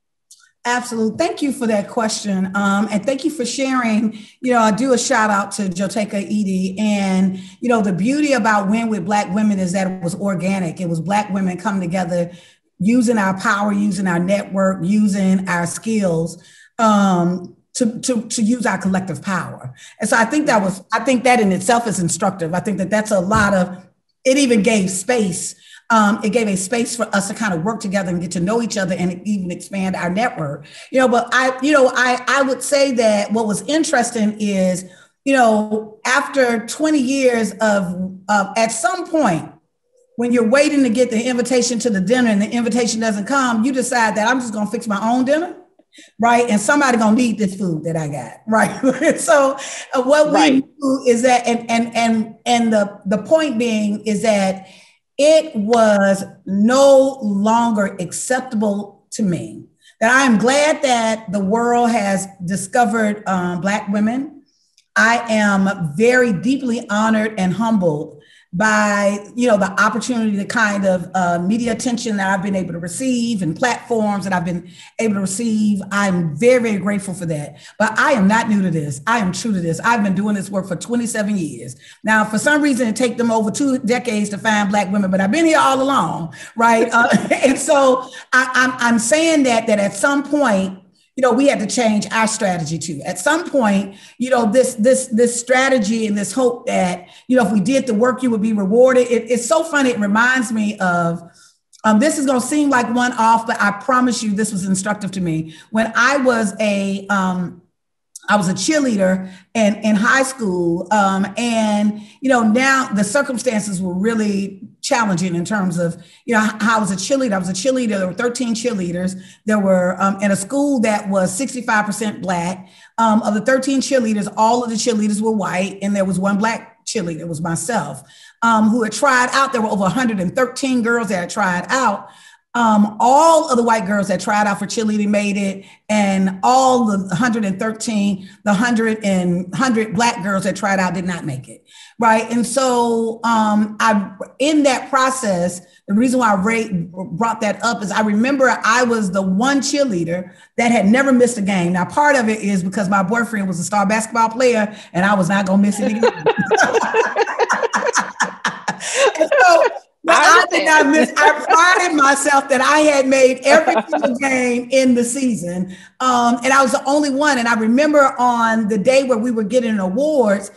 Absolutely. Thank you for that question. Um, and thank you for sharing. You know, I do a shout out to Jotaka Eaddy. And, you know, the beauty about Win with Black Women is that it was organic. It was Black women coming together, using our power, using our network, using our skills um, to, to, to use our collective power. And so I think that was, I think that in itself is instructive. I think that that's a lot of, it even gave space. Um, it gave a space for us to kind of work together and get to know each other and even expand our network. You know, but I, you know, I, I would say that what was interesting is, you know, after 20 years of, of at some point, when you're waiting to get the invitation to the dinner and the invitation doesn't come, you decide that I'm just going to fix my own dinner right? And somebody gonna need this food that I got, right? so uh, what right. we do is that, and and and and the the point being is that it was no longer acceptable to me. That I am glad that the world has discovered um, Black women. I am very deeply honored and humbled by you know the opportunity the kind of uh, media attention that i've been able to receive and platforms that i've been able to receive. I'm very very grateful for that. But i am not new to this. I am true to this. I've been doing this work for 27 years. Now for some reason it take them over two decades to find black women but i've been here all along right? Uh, and so I, I'm, I'm saying that that at some point you know, we had to change our strategy too. At some point, you know, this this this strategy and this hope that you know, if we did the work, you would be rewarded. It, it's so funny. It reminds me of. Um, this is going to seem like one off, but I promise you, this was instructive to me. When I was a um, I was a cheerleader in, in high school. Um, and, you know, now the circumstances were really challenging in terms of, you know, how I was a cheerleader. I was a cheerleader. There were 13 cheerleaders. There were um, in a school that was 65% Black. Um, of the 13 cheerleaders, all of the cheerleaders were white, and there was one Black cheerleader, it was myself, um, who had tried out. There were over 113 girls that had tried out. Um, all of the white girls that tried out for cheerleading made it, and all the 113, the 100 and 100 black girls that tried out did not make it, right? And so, um, I in that process, the reason why I brought that up is I remember I was the one cheerleader that had never missed a game. Now, part of it is because my boyfriend was a star basketball player, and I was not going to miss it again. so I, I did not miss. I prided myself that I had made every single game in the season, um, and I was the only one. And I remember on the day where we were getting awards,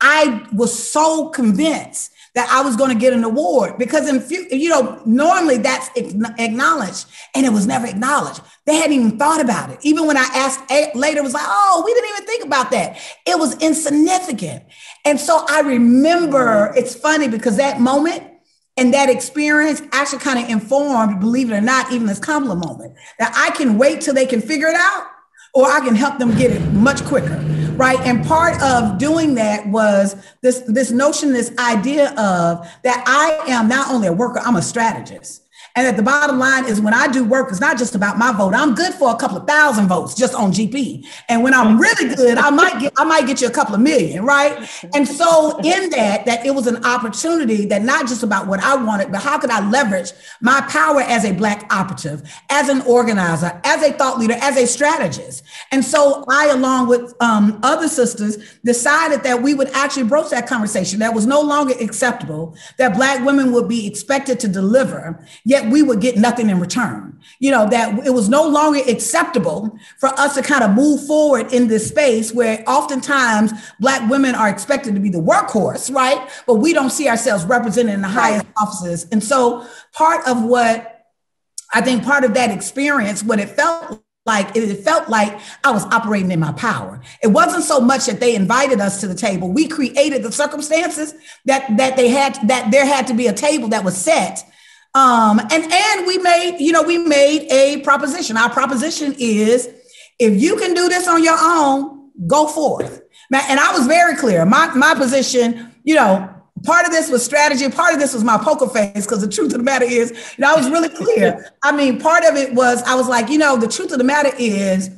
I was so convinced that I was going to get an award because in you know normally that's acknowledged and it was never acknowledged. They hadn't even thought about it. Even when I asked later, it was like, oh, we didn't even think about that. It was insignificant. And so I remember it's funny because that moment and that experience actually kind of informed, believe it or not, even this Kamala moment that I can wait till they can figure it out or I can help them get it much quicker. Right. And part of doing that was this, this notion, this idea of that I am not only a worker, I'm a strategist. And that the bottom line is when I do work, it's not just about my vote. I'm good for a couple of thousand votes just on GP. And when I'm really good, I might get I might get you a couple of million, right? And so in that, that it was an opportunity that not just about what I wanted, but how could I leverage my power as a black operative, as an organizer, as a thought leader, as a strategist. And so I, along with um, other sisters, decided that we would actually broach that conversation that was no longer acceptable, that black women would be expected to deliver, yet we would get nothing in return. You know, that it was no longer acceptable for us to kind of move forward in this space where oftentimes Black women are expected to be the workhorse, right? But we don't see ourselves represented in the highest offices. And so part of what I think part of that experience, what it felt like it felt like I was operating in my power. It wasn't so much that they invited us to the table. We created the circumstances that that they had that there had to be a table that was set um, and and we made, you know, we made a proposition. Our proposition is if you can do this on your own, go forth. And I was very clear. My my position, you know, part of this was strategy, part of this was my poker face, because the truth of the matter is, you know, I was really clear. I mean, part of it was I was like, you know, the truth of the matter is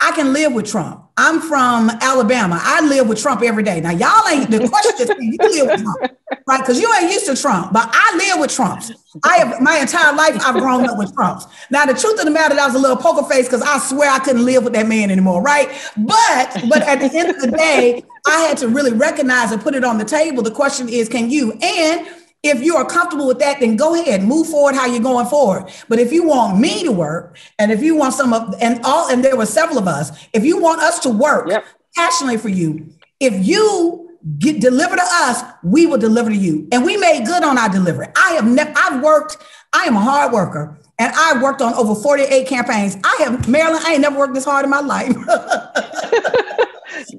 I can live with Trump. I'm from Alabama. I live with Trump every day. Now, y'all ain't the question is you live with Trump, right? Because you ain't used to Trump, but I live with Trumps. I have my entire life I've grown up with Trumps. Now, the truth of the matter, that was a little poker face because I swear I couldn't live with that man anymore, right? But but at the end of the day, I had to really recognize and put it on the table. The question is, can you? And if you are comfortable with that, then go ahead, move forward how you're going forward. But if you want me to work, and if you want some of, and all, and there were several of us, if you want us to work yep. passionately for you, if you get deliver to us, we will deliver to you. And we made good on our delivery. I have never, I've worked, I am a hard worker. And I worked on over 48 campaigns. I have, Marilyn, I ain't never worked this hard in my life.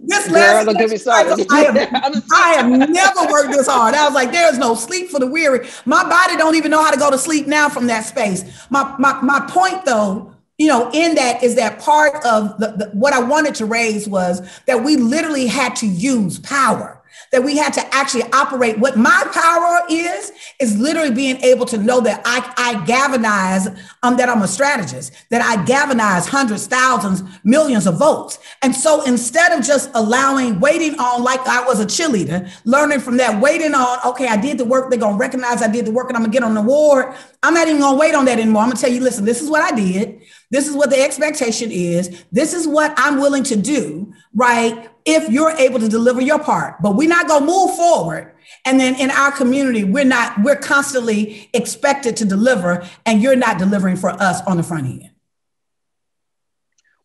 This last Girl, get me started. I have, I have never worked this hard. I was like, there is no sleep for the weary. My body don't even know how to go to sleep now from that space. My my my point though, you know, in that is that part of the, the what I wanted to raise was that we literally had to use power that we had to actually operate. What my power is, is literally being able to know that I, I galvanize, um, that I'm a strategist, that I galvanize hundreds, thousands, millions of votes. And so instead of just allowing, waiting on, like I was a cheerleader, learning from that, waiting on, okay, I did the work, they're to recognize I did the work and I'm to get an award. I'm not even to wait on that anymore. I'm to tell you, listen, this is what I did. This is what the expectation is. This is what I'm willing to do, right? If you're able to deliver your part, but we're not going to move forward. And then in our community, we're not, we're constantly expected to deliver, and you're not delivering for us on the front end.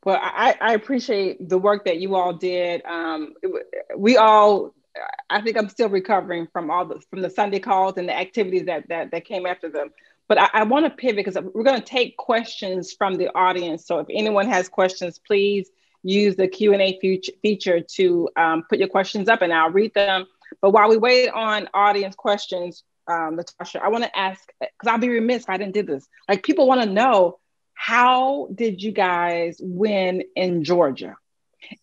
Well, I, I appreciate the work that you all did. Um, we all, I think I'm still recovering from all the from the Sunday calls and the activities that that, that came after them. But I, I want to pivot because we're going to take questions from the audience. So if anyone has questions, please use the Q&A feature to um, put your questions up and I'll read them. But while we wait on audience questions, um, Natasha, I want to ask, because I'll be remiss if I didn't do this. Like people want to know, how did you guys win in Georgia?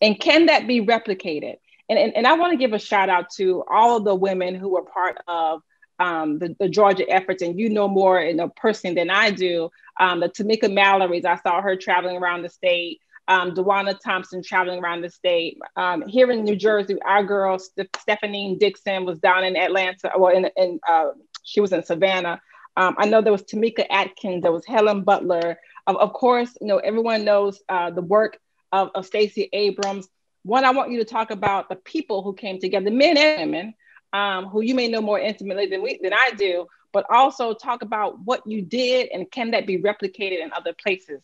And can that be replicated? And, and, and I want to give a shout out to all of the women who were part of um, the, the, Georgia efforts, and you know more in a person than I do. Um, the Tamika Mallory's, I saw her traveling around the state. Um, DeJuana Thompson traveling around the state. Um, here in New Jersey, our girl Stephanie Dixon was down in Atlanta, well, in, in uh, she was in Savannah. Um, I know there was Tamika Atkins, there was Helen Butler. Of, of course, you know everyone knows uh, the work of, of Stacey Abrams. One, I want you to talk about the people who came together, men and women, um, who you may know more intimately than we than I do, but also talk about what you did and can that be replicated in other places.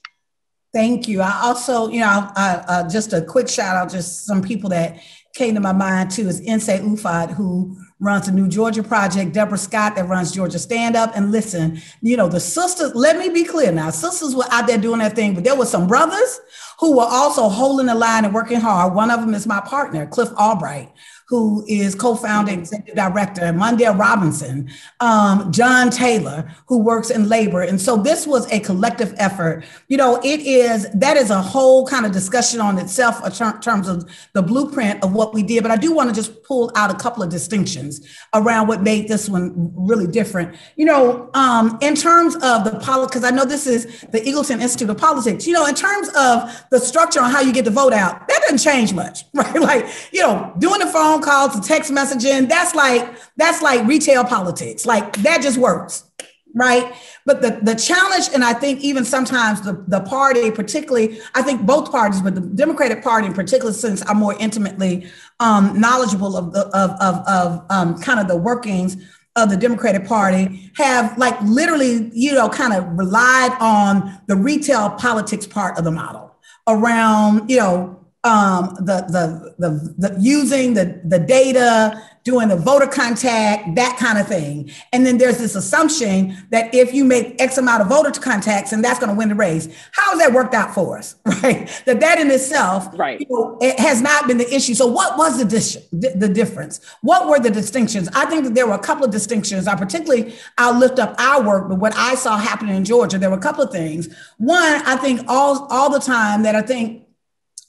Thank you. I also, you know, uh, uh, just a quick shout out, just some people that came to my mind too is Nsé Ufot, who runs the New Georgia Project, Deborah Scott that runs Georgia Stand Up. And listen, you know, the sisters, let me be clear now, sisters were out there doing their thing, but there were some brothers who were also holding the line and working hard. One of them is my partner, Cliff Albright, who is co-founder, and executive director, Mondale Robinson, um, John Taylor, who works in labor. And so this was a collective effort. You know, it is, that is a whole kind of discussion on itself in terms of the blueprint of what we did. But I do want to just pull out a couple of distinctions around what made this one really different. You know, um, in terms of the politics, because I know this is the Eagleton Institute of Politics, you know, in terms of the structure on how you get the vote out, that doesn't change much, right? Like, you know, doing the phone phone calls to text messaging, that's like that's like retail politics. Like that just works. Right. But the, the challenge, and I think even sometimes the, the party, particularly, I think both parties, but the Democratic Party in particular, since I'm more intimately um, knowledgeable of the of, of, of um, kind of the workings of the Democratic Party have like literally, you know, kind of relied on the retail politics part of the model around, you know, um, the, the, the, the using the, the data, doing the voter contact, that kind of thing. And then there's this assumption that if you make X amount of voter contacts, and that's going to win the race. How has that worked out for us, right? That that in itself, right, you know, it has not been the issue. So what was the dis- the difference? What were the distinctions? I think that there were a couple of distinctions. I particularly I'll lift up our work, but what I saw happening in Georgia, there were a couple of things. One, I think all all the time that I think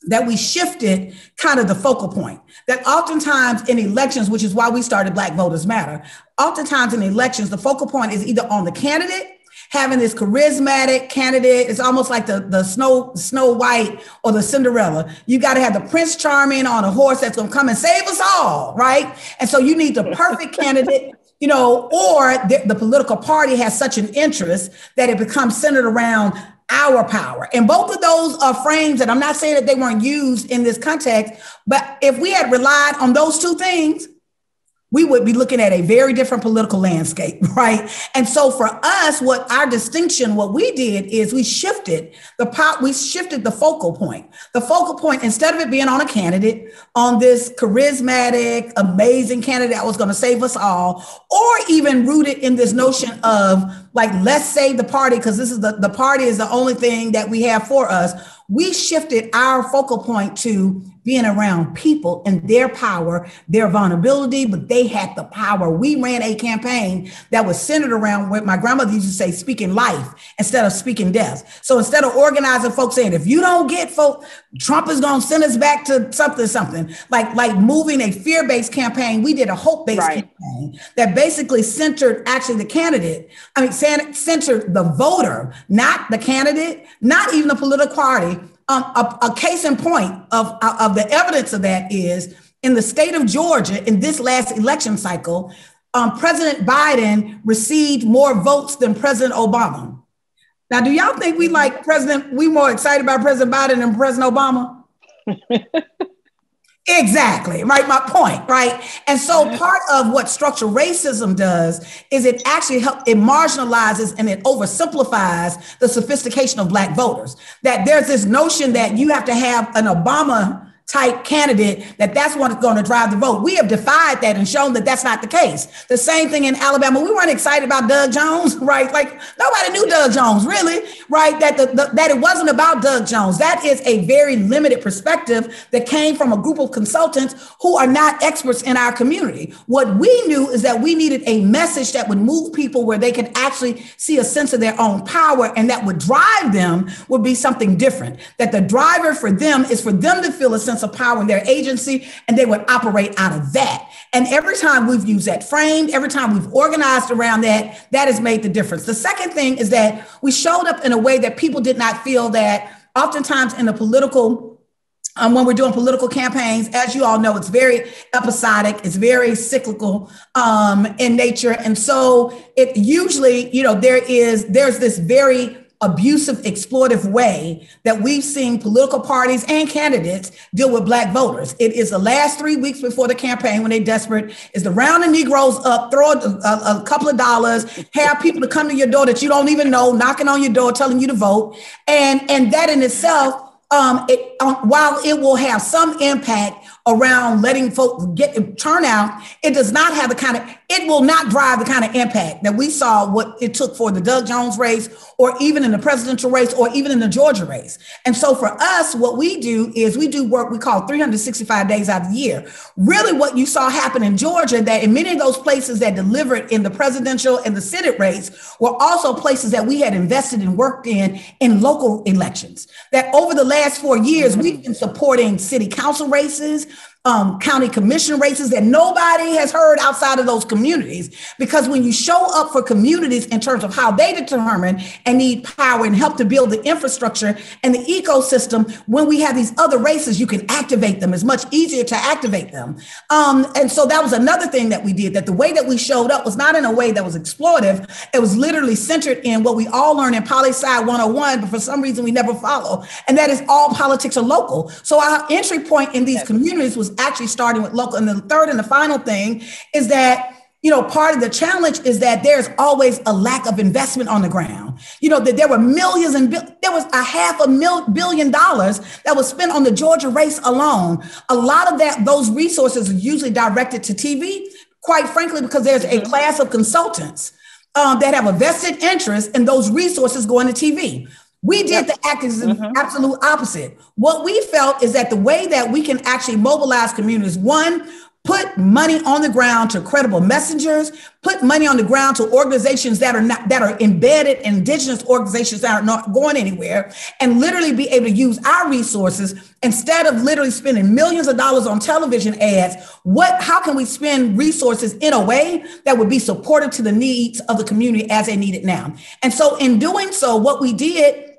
that we shifted kind of the focal point. That oftentimes in elections, which is why we started Black Voters Matter, oftentimes in elections, the focal point is either on the candidate having this charismatic candidate. It's almost like the, the Snow Snow White or the Cinderella. You got to have the Prince Charming on a horse that's going to come and save us all, right? And so you need the perfect candidate. You know, or the, the political party has such an interest that it becomes centered around our power. And both of those are frames, that I'm not saying that they weren't used in this context, but if we had relied on those two things, we would be looking at a very different political landscape, right? And so for us, what our distinction, what we did is we shifted the pot, we shifted the focal point. The focal point, instead of it being on a candidate, on this charismatic, amazing candidate that was going to save us all, or even rooted in this notion of like, let's save the party because this is the, the party is the only thing that we have for us. We shifted our focal point to being around people and their power, their vulnerability, but they had the power. We ran a campaign that was centered around what my grandmother used to say, speaking life instead of speaking death. So instead of organizing folks saying, if you don't get folk, Trump is going to send us back to something, something like, like moving a fear-based campaign. We did a hope-based right. campaign that basically centered actually the candidate. I mean, centered the voter, not the candidate, not even the political party, um, a, a, case in point of, of the evidence of that is in the state of Georgia in this last election cycle, um, President Biden received more votes than President Obama. Now, do y'all think we like President, we more excited about President Biden than President Obama? Exactly, right? My point, right? And so part of what structural racism does is it actually help it marginalizes and it oversimplifies the sophistication of black voters. That there's this notion that you have to have an Obama type candidate that that's what's going to drive the vote. We have defied that and shown that that's not the case. The same thing in Alabama. We weren't excited about Doug Jones, right? Like nobody knew Doug Jones, really, right? That the, the, that it wasn't about Doug Jones. That is a very limited perspective that came from a group of consultants who are not experts in our community. What we knew is that we needed a message that would move people where they could actually see a sense of their own power and that would drive them would be something different. That the driver for them is for them to feel a sense of power in their agency, and they would operate out of that. And every time we've used that frame, every time we've organized around that, that has made the difference. The second thing is that we showed up in a way that people did not feel that oftentimes in the political um, when we're doing political campaigns, as you all know, it's very episodic, it's very cyclical um, in nature. And so it usually, you know, there is, there's this very abusive, exploitive way that we've seen political parties and candidates deal with black voters. It is the last three weeks before the campaign when they're desperate, is to round the Negroes up, throw a, a, a, couple of dollars, have people to come to your door that you don't even know, knocking on your door, telling you to vote. And, and that in itself um, it, um, while it will have some impact around letting folks get turnout, it does not have the kind of, it will not drive the kind of impact that we saw what it took for the Doug Jones race, or even in the presidential race, or even in the Georgia race. And so for us, what we do is we do work we call 365 days out of the year. Really, what you saw happen in Georgia, that in many of those places that delivered in the presidential and the Senate race were also places that we had invested and worked in in local elections. That over the last four years, we've been supporting city council races, um, county commission races that nobody has heard outside of those communities. Because when you show up for communities in terms of how they determine and need power and help to build the infrastructure and the ecosystem, when we have these other races, you can activate them. It's much easier to activate them. Um, and so that was another thing that we did, that the way that we showed up was not in a way that was exploitive. It was literally centered in what we all learn in Poli Sci 101, but for some reason we never follow. And that is all politics are local. So our entry point in these communities was actually starting with local. And the third and the final thing is that you know, part of the challenge is that there's always a lack of investment on the ground. You know, that there were millions and there was a half a mil- billion dollars that was spent on the Georgia race alone. A lot of that, those resources are usually directed to TV, quite frankly, because there's a mm-hmm. class of consultants um, that have a vested interest in those resources going to TV. We did yep. the mm-hmm. absolute opposite. What we felt is that the way that we can actually mobilize communities, one, put money on the ground to credible messengers, put money on the ground to organizations that are not that are embedded indigenous organizations that are not going anywhere, and literally be able to use our resources instead of literally spending millions of dollars on television ads. What how can we spend resources in a way that would be supportive to the needs of the community as they need it now? And so in doing so, what we did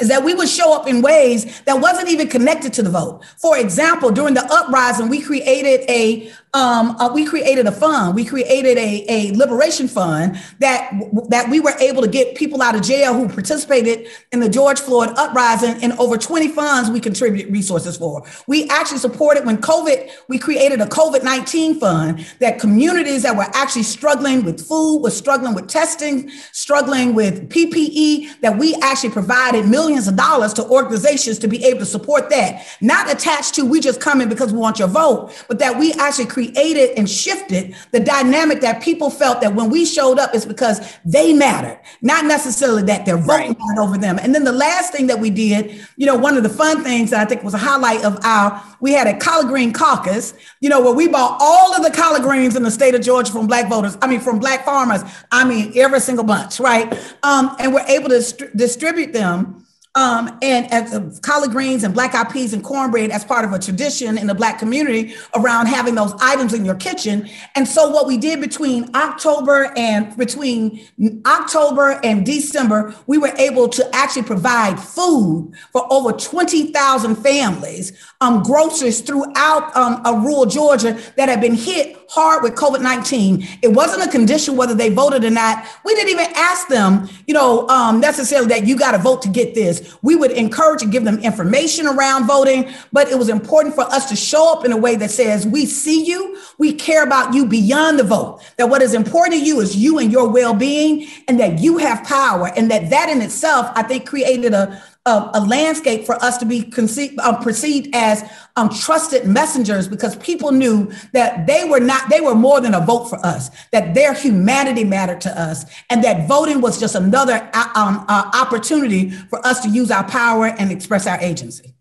is that we would show up in ways that wasn't even connected to the vote. For example, during the uprising, we created a um, uh, we created a fund. We created a, a liberation fund that that we were able to get people out of jail who participated in the George Floyd uprising. And over 20 funds we contributed resources for. We actually supported when COVID. We created a COVID 19 fund that communities that were actually struggling with food, was struggling with testing, struggling with PPE. That we actually provided millions of dollars to organizations to be able to support that. Not attached to we just come in because we want your vote, but that we actually created and shifted the dynamic that people felt that when we showed up is because they mattered, not necessarily that their vote right. over them. And then the last thing that we did, you know, one of the fun things that I think was a highlight of our, we had a collard green caucus, you know, where we bought all of the collard greens in the state of Georgia from black voters, I mean, from black farmers, I mean, every single bunch, right? Um, and we're able to st- distribute them um, and as uh, collard greens and black eyed peas and cornbread as part of a tradition in the black community around having those items in your kitchen. And so what we did between October and between October and December, we were able to actually provide food for over 20,000 families, um, groceries throughout um, a rural Georgia that had been hit hard with COVID 19. It wasn't a condition whether they voted or not. We didn't even ask them, you know, um, necessarily that you got to vote to get this. We would encourage and give them information around voting, but it was important for us to show up in a way that says, we see you, we care about you beyond the vote, that what is important to you is you and your well being, and that you have power, and that that in itself, I think, created a a, a landscape for us to be conceived, uh, perceived as um, trusted messengers because people knew that they were not, they were more than a vote for us, that their humanity mattered to us, and that voting was just another uh, um, uh, opportunity for us to use our power and express our agency.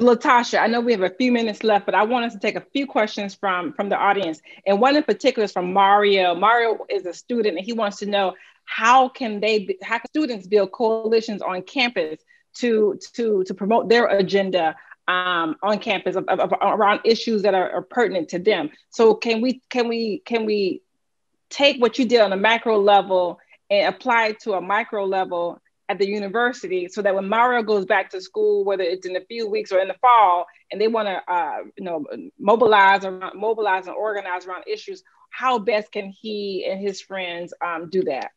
LaTosha, I know we have a few minutes left, but I want us to take a few questions from, from the audience. And one in particular is from Mario. Mario is a student and he wants to know how can they how can students build coalitions on campus to to to promote their agenda um, on campus of, of, of, around issues that are, are, pertinent to them. So can we can we can we take what you did on a macro level and apply it to a micro level at the university so that when Mario goes back to school, whether it's in a few weeks or in the fall, and they want to, uh, you know, mobilize around, mobilize and organize around issues, how best can he and his friends um, do that?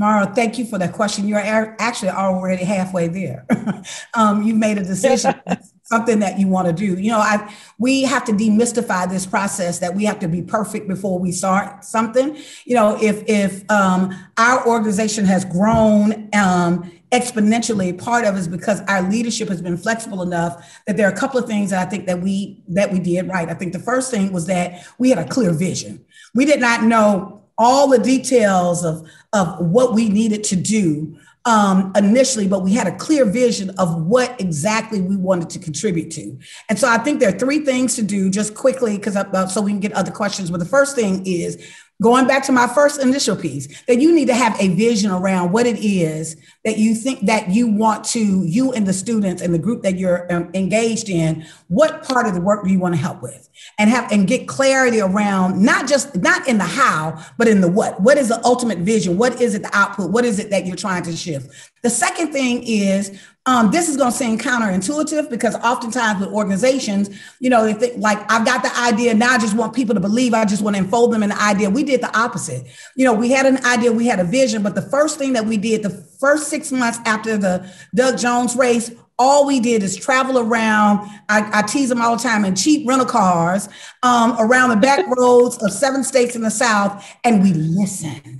Mara, thank you for that question. You're actually already halfway there. um, you've made a decision, something that you want to do. You know, I we have to demystify this process that we have to be perfect before we start something. You know, if if um, our organization has grown um, exponentially, part of it is because our leadership has been flexible enough that there are a couple of things that I think that we that we did right. I think the first thing was that we had a clear vision. We did not know all the details of, of what we needed to do um, initially, but we had a clear vision of what exactly we wanted to contribute to. And so I think there are three things to do just quickly, because uh, so we can get other questions. But the first thing is going back to my first initial piece that you need to have a vision around what it is that you think that you want to you and the students and the group that you're um, engaged in what part of the work do you want to help with? And have and get clarity around not just not in the how but in the what. What is the ultimate vision? What is it the output? What is it that you're trying to shift the second thing is um, this is going to seem counterintuitive because oftentimes with organizations, you know, if they think like I've got the idea now. I just want people to believe. I just want to enfold them in the idea. We did the opposite. You know, we had an idea, we had a vision, but the first thing that we did, the first six months after the Doug Jones race, all we did is travel around. I, I tease them all the time in cheap rental cars um, around the back roads of seven states in the South, and we listened.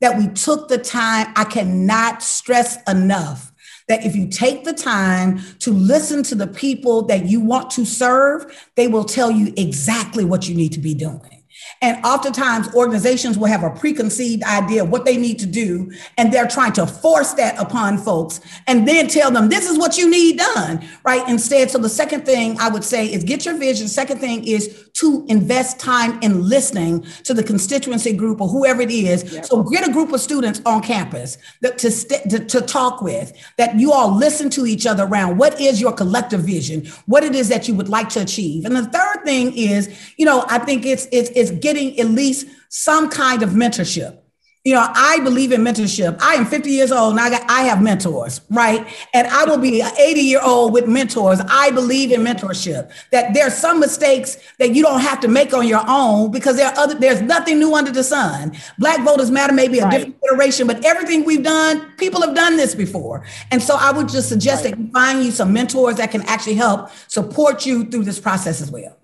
That we took the time. I cannot stress enough that if you take the time to listen to the people that you want to serve, they will tell you exactly what you need to be doing. And oftentimes, organizations will have a preconceived idea of what they need to do, and they're trying to force that upon folks and then tell them this is what you need done, right? Instead, so the second thing I would say is get your vision. Second thing is to invest time in listening to the constituency group or whoever it is. Yep. So get a group of students on campus that, to, st- to, to talk with, that you all listen to each other around what is your collective vision, what it is that you would like to achieve. And the third thing is, you know, I think it's it's it's getting at least some kind of mentorship. You know, I believe in mentorship. I am 50 years old and I got I have mentors, right? And I will be 80 year old with mentors. I believe in mentorship. That there's some mistakes that you don't have to make on your own because there are other there's nothing new under the sun. Black voters matter may be a right. different iteration, but everything we've done, people have done this before. And so I would just suggest right. that you find you some mentors that can actually help support you through this process as well.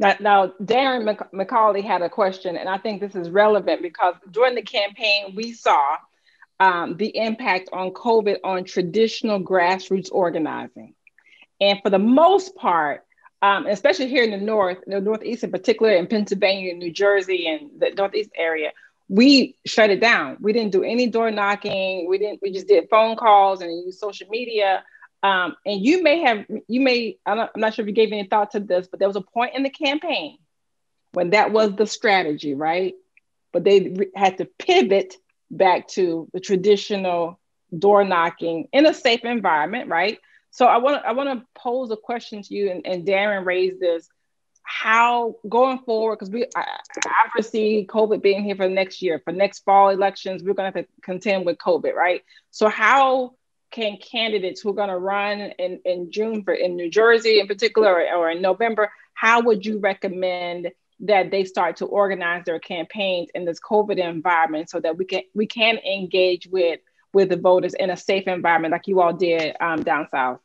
Now, now Darren McCauley had a question, and I think this is relevant because during the campaign, we saw um, the impact on COVID on traditional grassroots organizing. And for the most part, um, especially here in the North, the Northeast in particular, in Pennsylvania, New Jersey, and the Northeast area, we shut it down. We didn't do any door knocking. We didn't. We just did phone calls and used social media um, and you may have, you may, I'm not, sure if you gave any thought to this, but there was a point in the campaign when that was the strategy, right? But they had to pivot back to the traditional door knocking in a safe environment, right? So I want to I want to pose a question to you, and, and Darren raised this: How going forward? Because we I, I foresee COVID being here for next year, for next fall elections, we're going to have to contend with COVID, right? So how can candidates who are going to run in, in June for in New Jersey in particular or, or in November, how would you recommend that they start to organize their campaigns in this COVID environment so that we can we can engage with with the voters in a safe environment like you all did um, down south?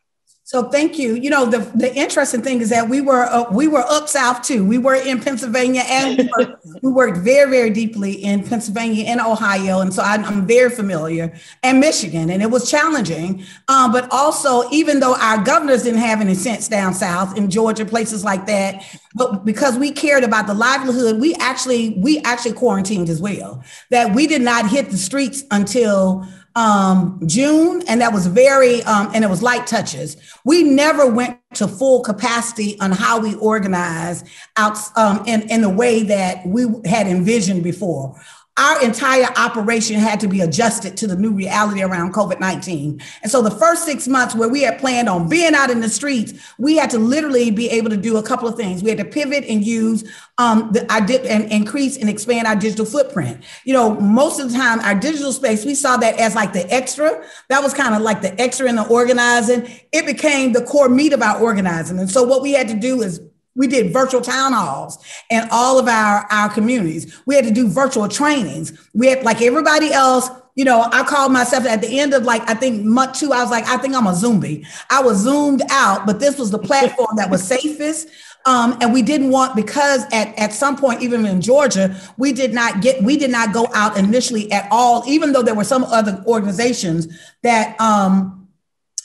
So thank you. You know, the, the interesting thing is that we were uh, we were up south too. We were in Pennsylvania and we, were, we worked very very deeply in Pennsylvania and Ohio, and so I, am very familiar and Michigan, and it was challenging. Um, but also, even though our governors didn't have any sense down south in Georgia, places like that, but because we cared about the livelihood, we actually we actually quarantined as well. That we did not hit the streets until um, June, and that was very, um, and it was light touches. We never went to full capacity on how we organize out um, in, in the way that we had envisioned before. Our entire operation had to be adjusted to the new reality around COVID 19. And so the first six months where we had planned on being out in the streets, we had to literally be able to do a couple of things. We had to pivot and use um, the, I did and increase and expand our digital footprint. You know, most of the time, our digital space, we saw that as like the extra. That was kind of like the extra in the organizing. It became the core meat of our organizing. And so what we had to do is we did virtual town halls in all of our, our communities. We had to do virtual trainings. We had, like everybody else, you know, I called myself at the end of like, I think month two, I was like, I think I'm a zombie. I was zoomed out, but this was the platform that was safest. Um, and we didn't want because at, at some point, even in Georgia, we did not get we did not go out initially at all, even though there were some other organizations that um,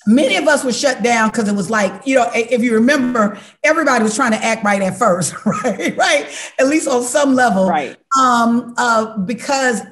many of us were shut down because it was like you know if you remember everybody was trying to act right at first right right? At least on some level. Right. Um uh because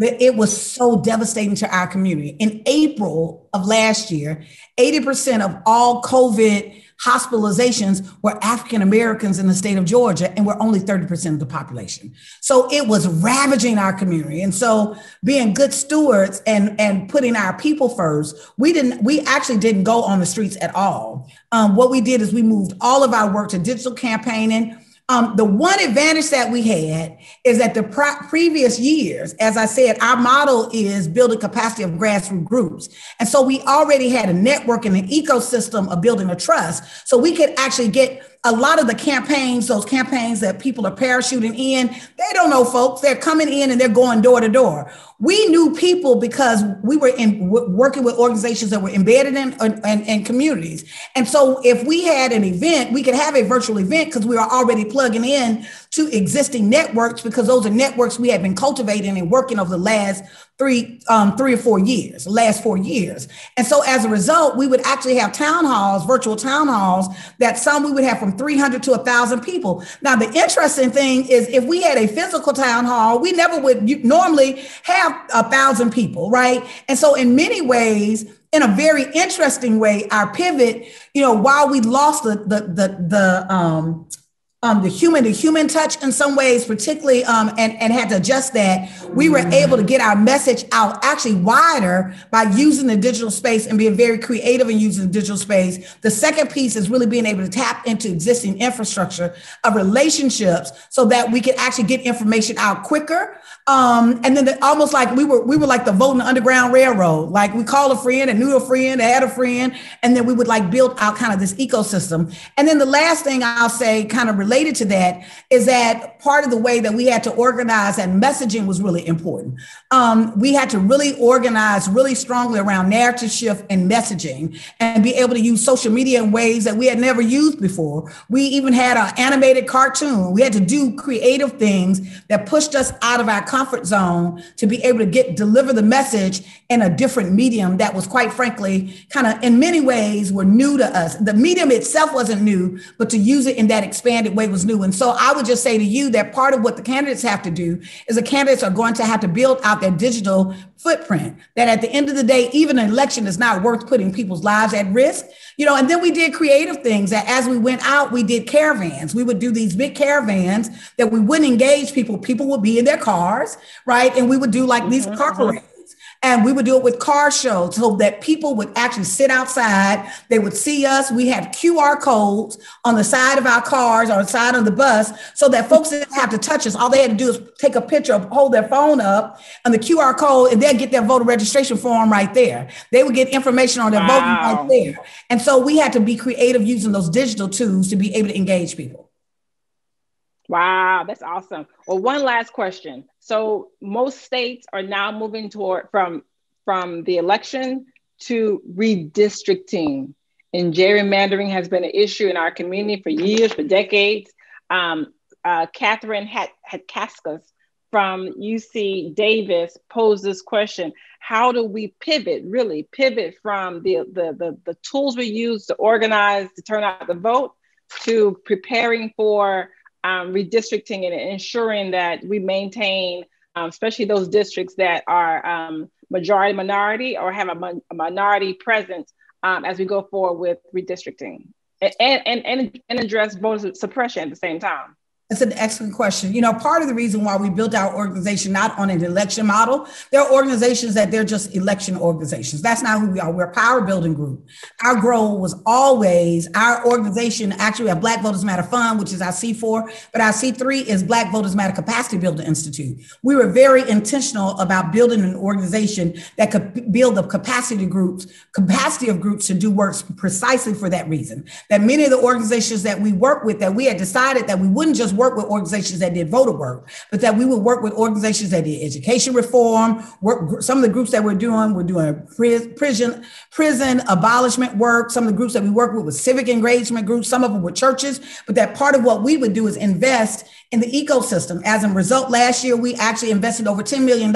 it was so devastating to our community. In april of last year 80% of all covid hospitalizations were African Americans in the state of Georgia, and we're only 30% of the population. So it was ravaging our community. And so being good stewards and, and putting our people first, we didn't, we actually didn't go on the streets at all. Um, what we did is we moved all of our work to digital campaigning um, the one advantage that we had is that the pre- previous years, as I said, our model is building capacity of grassroots groups. And so we already had a network and an ecosystem of building a trust. So we could actually get a lot of the campaigns, those campaigns that people are parachuting in, they don't know folks. They're coming in and they're going door to door. We knew people because we were in working with organizations that were embedded in, in communities. And so if we had an event, we could have a virtual event because we were already plugging in to existing networks because those are networks we have been cultivating and working over the last three, um, three or four years, last four years. And so as a result, we would actually have town halls, virtual town halls, that some we would have from 300 to 1,000 people. Now, the interesting thing is if we had a physical town hall, we never would normally have a thousand people, right? And so in many ways, in a very interesting way, our pivot, you know, while we lost the the the the um um, the human to human touch in some ways, particularly, um, and, and had to adjust that. We were able to get our message out actually wider by using the digital space and being very creative in using the digital space. The second piece is really being able to tap into existing infrastructure of relationships so that we could actually get information out quicker. Um, and then the, almost like we were we were like the voting underground railroad. Like we called a friend and knew a friend, had a friend, and then we would like build out kind of this ecosystem. And then the last thing I'll say, kind of related to that is that part of the way that we had to organize and messaging was really important. Um, we had to really organize really strongly around narrative shift and messaging and be able to use social media in ways that we had never used before. We even had an animated cartoon. We had to do creative things that pushed us out of our comfort zone to be able to get deliver the message in a different medium that was quite frankly kind of in many ways were new to us. The medium itself wasn't new, but to use it in that expanded way way was new. And so I would just say to you that part of what the candidates have to do is the candidates are going to have to build out their digital footprint. That at the end of the day, even an election is not worth putting people's lives at risk. You know, and then we did creative things that as we went out, we did caravans. We would do these big caravans that we wouldn't engage people. People would be in their cars, right? And we would do like mm-hmm, these car mm-hmm. parades and we would do it with car shows so that people would actually sit outside. They would see us. We have QR codes on the side of our cars or the side of the bus so that folks didn't have to touch us. All they had to do is take a picture, of, hold their phone up on the QR code, and they'll get their voter registration form right there. They would get information on their wow. voting right there. And so we had to be creative using those digital tools to be able to engage people. Wow, that's awesome. Well, one last question. So most states are now moving toward from from the election to redistricting. And gerrymandering has been an issue in our community for years, for decades. Um, uh, Catherine Hatkauskas from UC Davis posed this question How do we pivot, really pivot from the, the, the, the tools we use to organize, to turn out the vote, to preparing for um, redistricting and ensuring that we maintain, um, especially those districts that are um, majority minority or have a, a minority presence um, as we go forward with redistricting and, and, and, and address voter suppression at the same time. That's an excellent question. You know, part of the reason why we built our organization not on an election model, there are organizations that they're just election organizations. That's not who we are. We're a power building group. Our goal was always our organization. Actually, we have Black Voters Matter Fund, which is our C4, but our C3 is Black Voters Matter Capacity Building Institute. We were very intentional about building an organization that could build the capacity groups, capacity of groups to do work precisely for that reason. That many of the organizations that we work with, that we had decided that we wouldn't just work with organizations that did voter work, but that we would work with organizations that did education reform. Work, some of the groups that we're doing, we're doing prison, prison abolishment work. Some of the groups that we work with with civic engagement groups, some of them with churches, but that part of what we would do is invest in the ecosystem. As a result, last year we actually invested over $10 million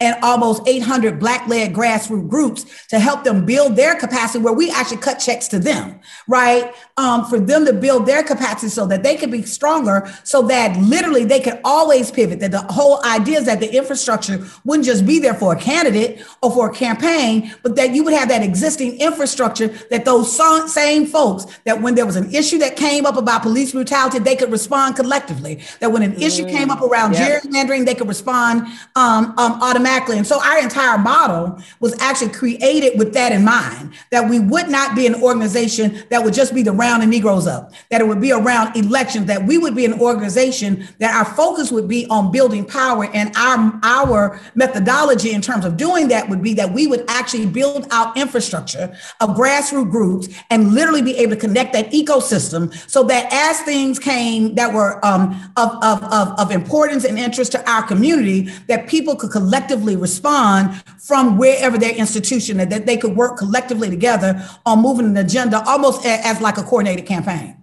and almost 800 Black-led grassroots groups to help them build their capacity where we actually cut checks to them, right? Um, for them to build their capacity so that they could be stronger, so that literally they could always pivot. That the whole idea is that the infrastructure wouldn't just be there for a candidate or for a campaign, but that you would have that existing infrastructure that those same folks, that when there was an issue that came up about police brutality, they could respond collectively that when an mm, issue came up around yep. gerrymandering, they could respond um, um, automatically. And so our entire model was actually created with that in mind that we would not be an organization that would just be the round of Negroes up, that it would be around elections, that we would be an organization that our focus would be on building power. And our, our methodology in terms of doing that would be that we would actually build out infrastructure of grassroots groups and literally be able to connect that ecosystem so that as things came that were um, of, of, of, of importance and interest to our community that people could collectively respond from wherever their institution that they could work collectively together on moving an agenda almost as like a coordinated campaign.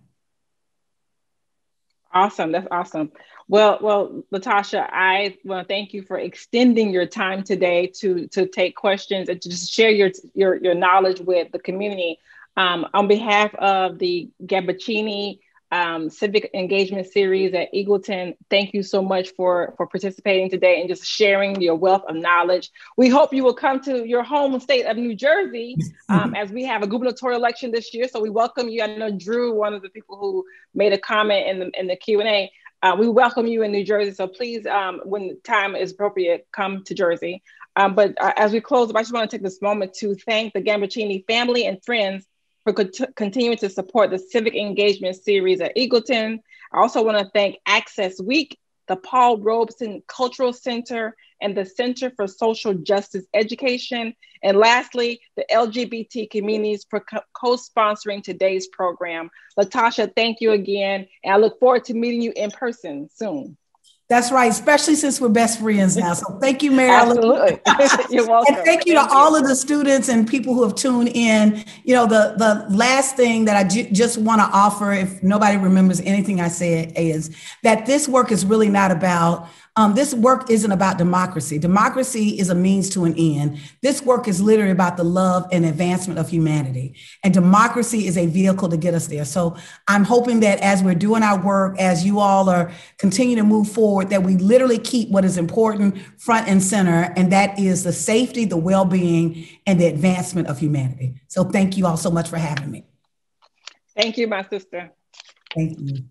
Awesome. That's awesome. Well, well, LaTosha, I want to thank you for extending your time today to to take questions and to just share your your, your knowledge with the community. Um, on behalf of the Gambaccini um, civic engagement series at Eagleton. Thank you so much for, for participating today and just sharing your wealth of knowledge. We hope you will come to your home state of New Jersey um, as we have a gubernatorial election this year. So we welcome you. I know Drew, one of the people who made a comment in the, in the Q&A, uh, we welcome you in New Jersey. So please, um, when the time is appropriate, come to Jersey. Um, but uh, as we close, up, I just want to take this moment to thank the Gambaccini family and friends for continuing to support the civic engagement series at Eagleton. I also want to thank Access Week, the Paul Robeson Cultural Center, and the Center for Social Justice Education. And lastly, the LGBT communities for co sponsoring today's program. LaTosha, thank you again. And I look forward to meeting you in person soon. That's right, especially since we're best friends now. So thank you, Marilyn. Absolutely. You're welcome. and thank you to all of the students and people who have tuned in. You know, the, the last thing that I ju- just want to offer, if nobody remembers anything I said, is that this work is really not about um, this work isn't about democracy. Democracy is a means to an end. This work is literally about the love and advancement of humanity. And democracy is a vehicle to get us there. So I'm hoping that as we're doing our work, as you all are continuing to move forward, that we literally keep what is important front and center, and that is the safety, the well being, and the advancement of humanity. So thank you all so much for having me. Thank you, my sister. Thank you.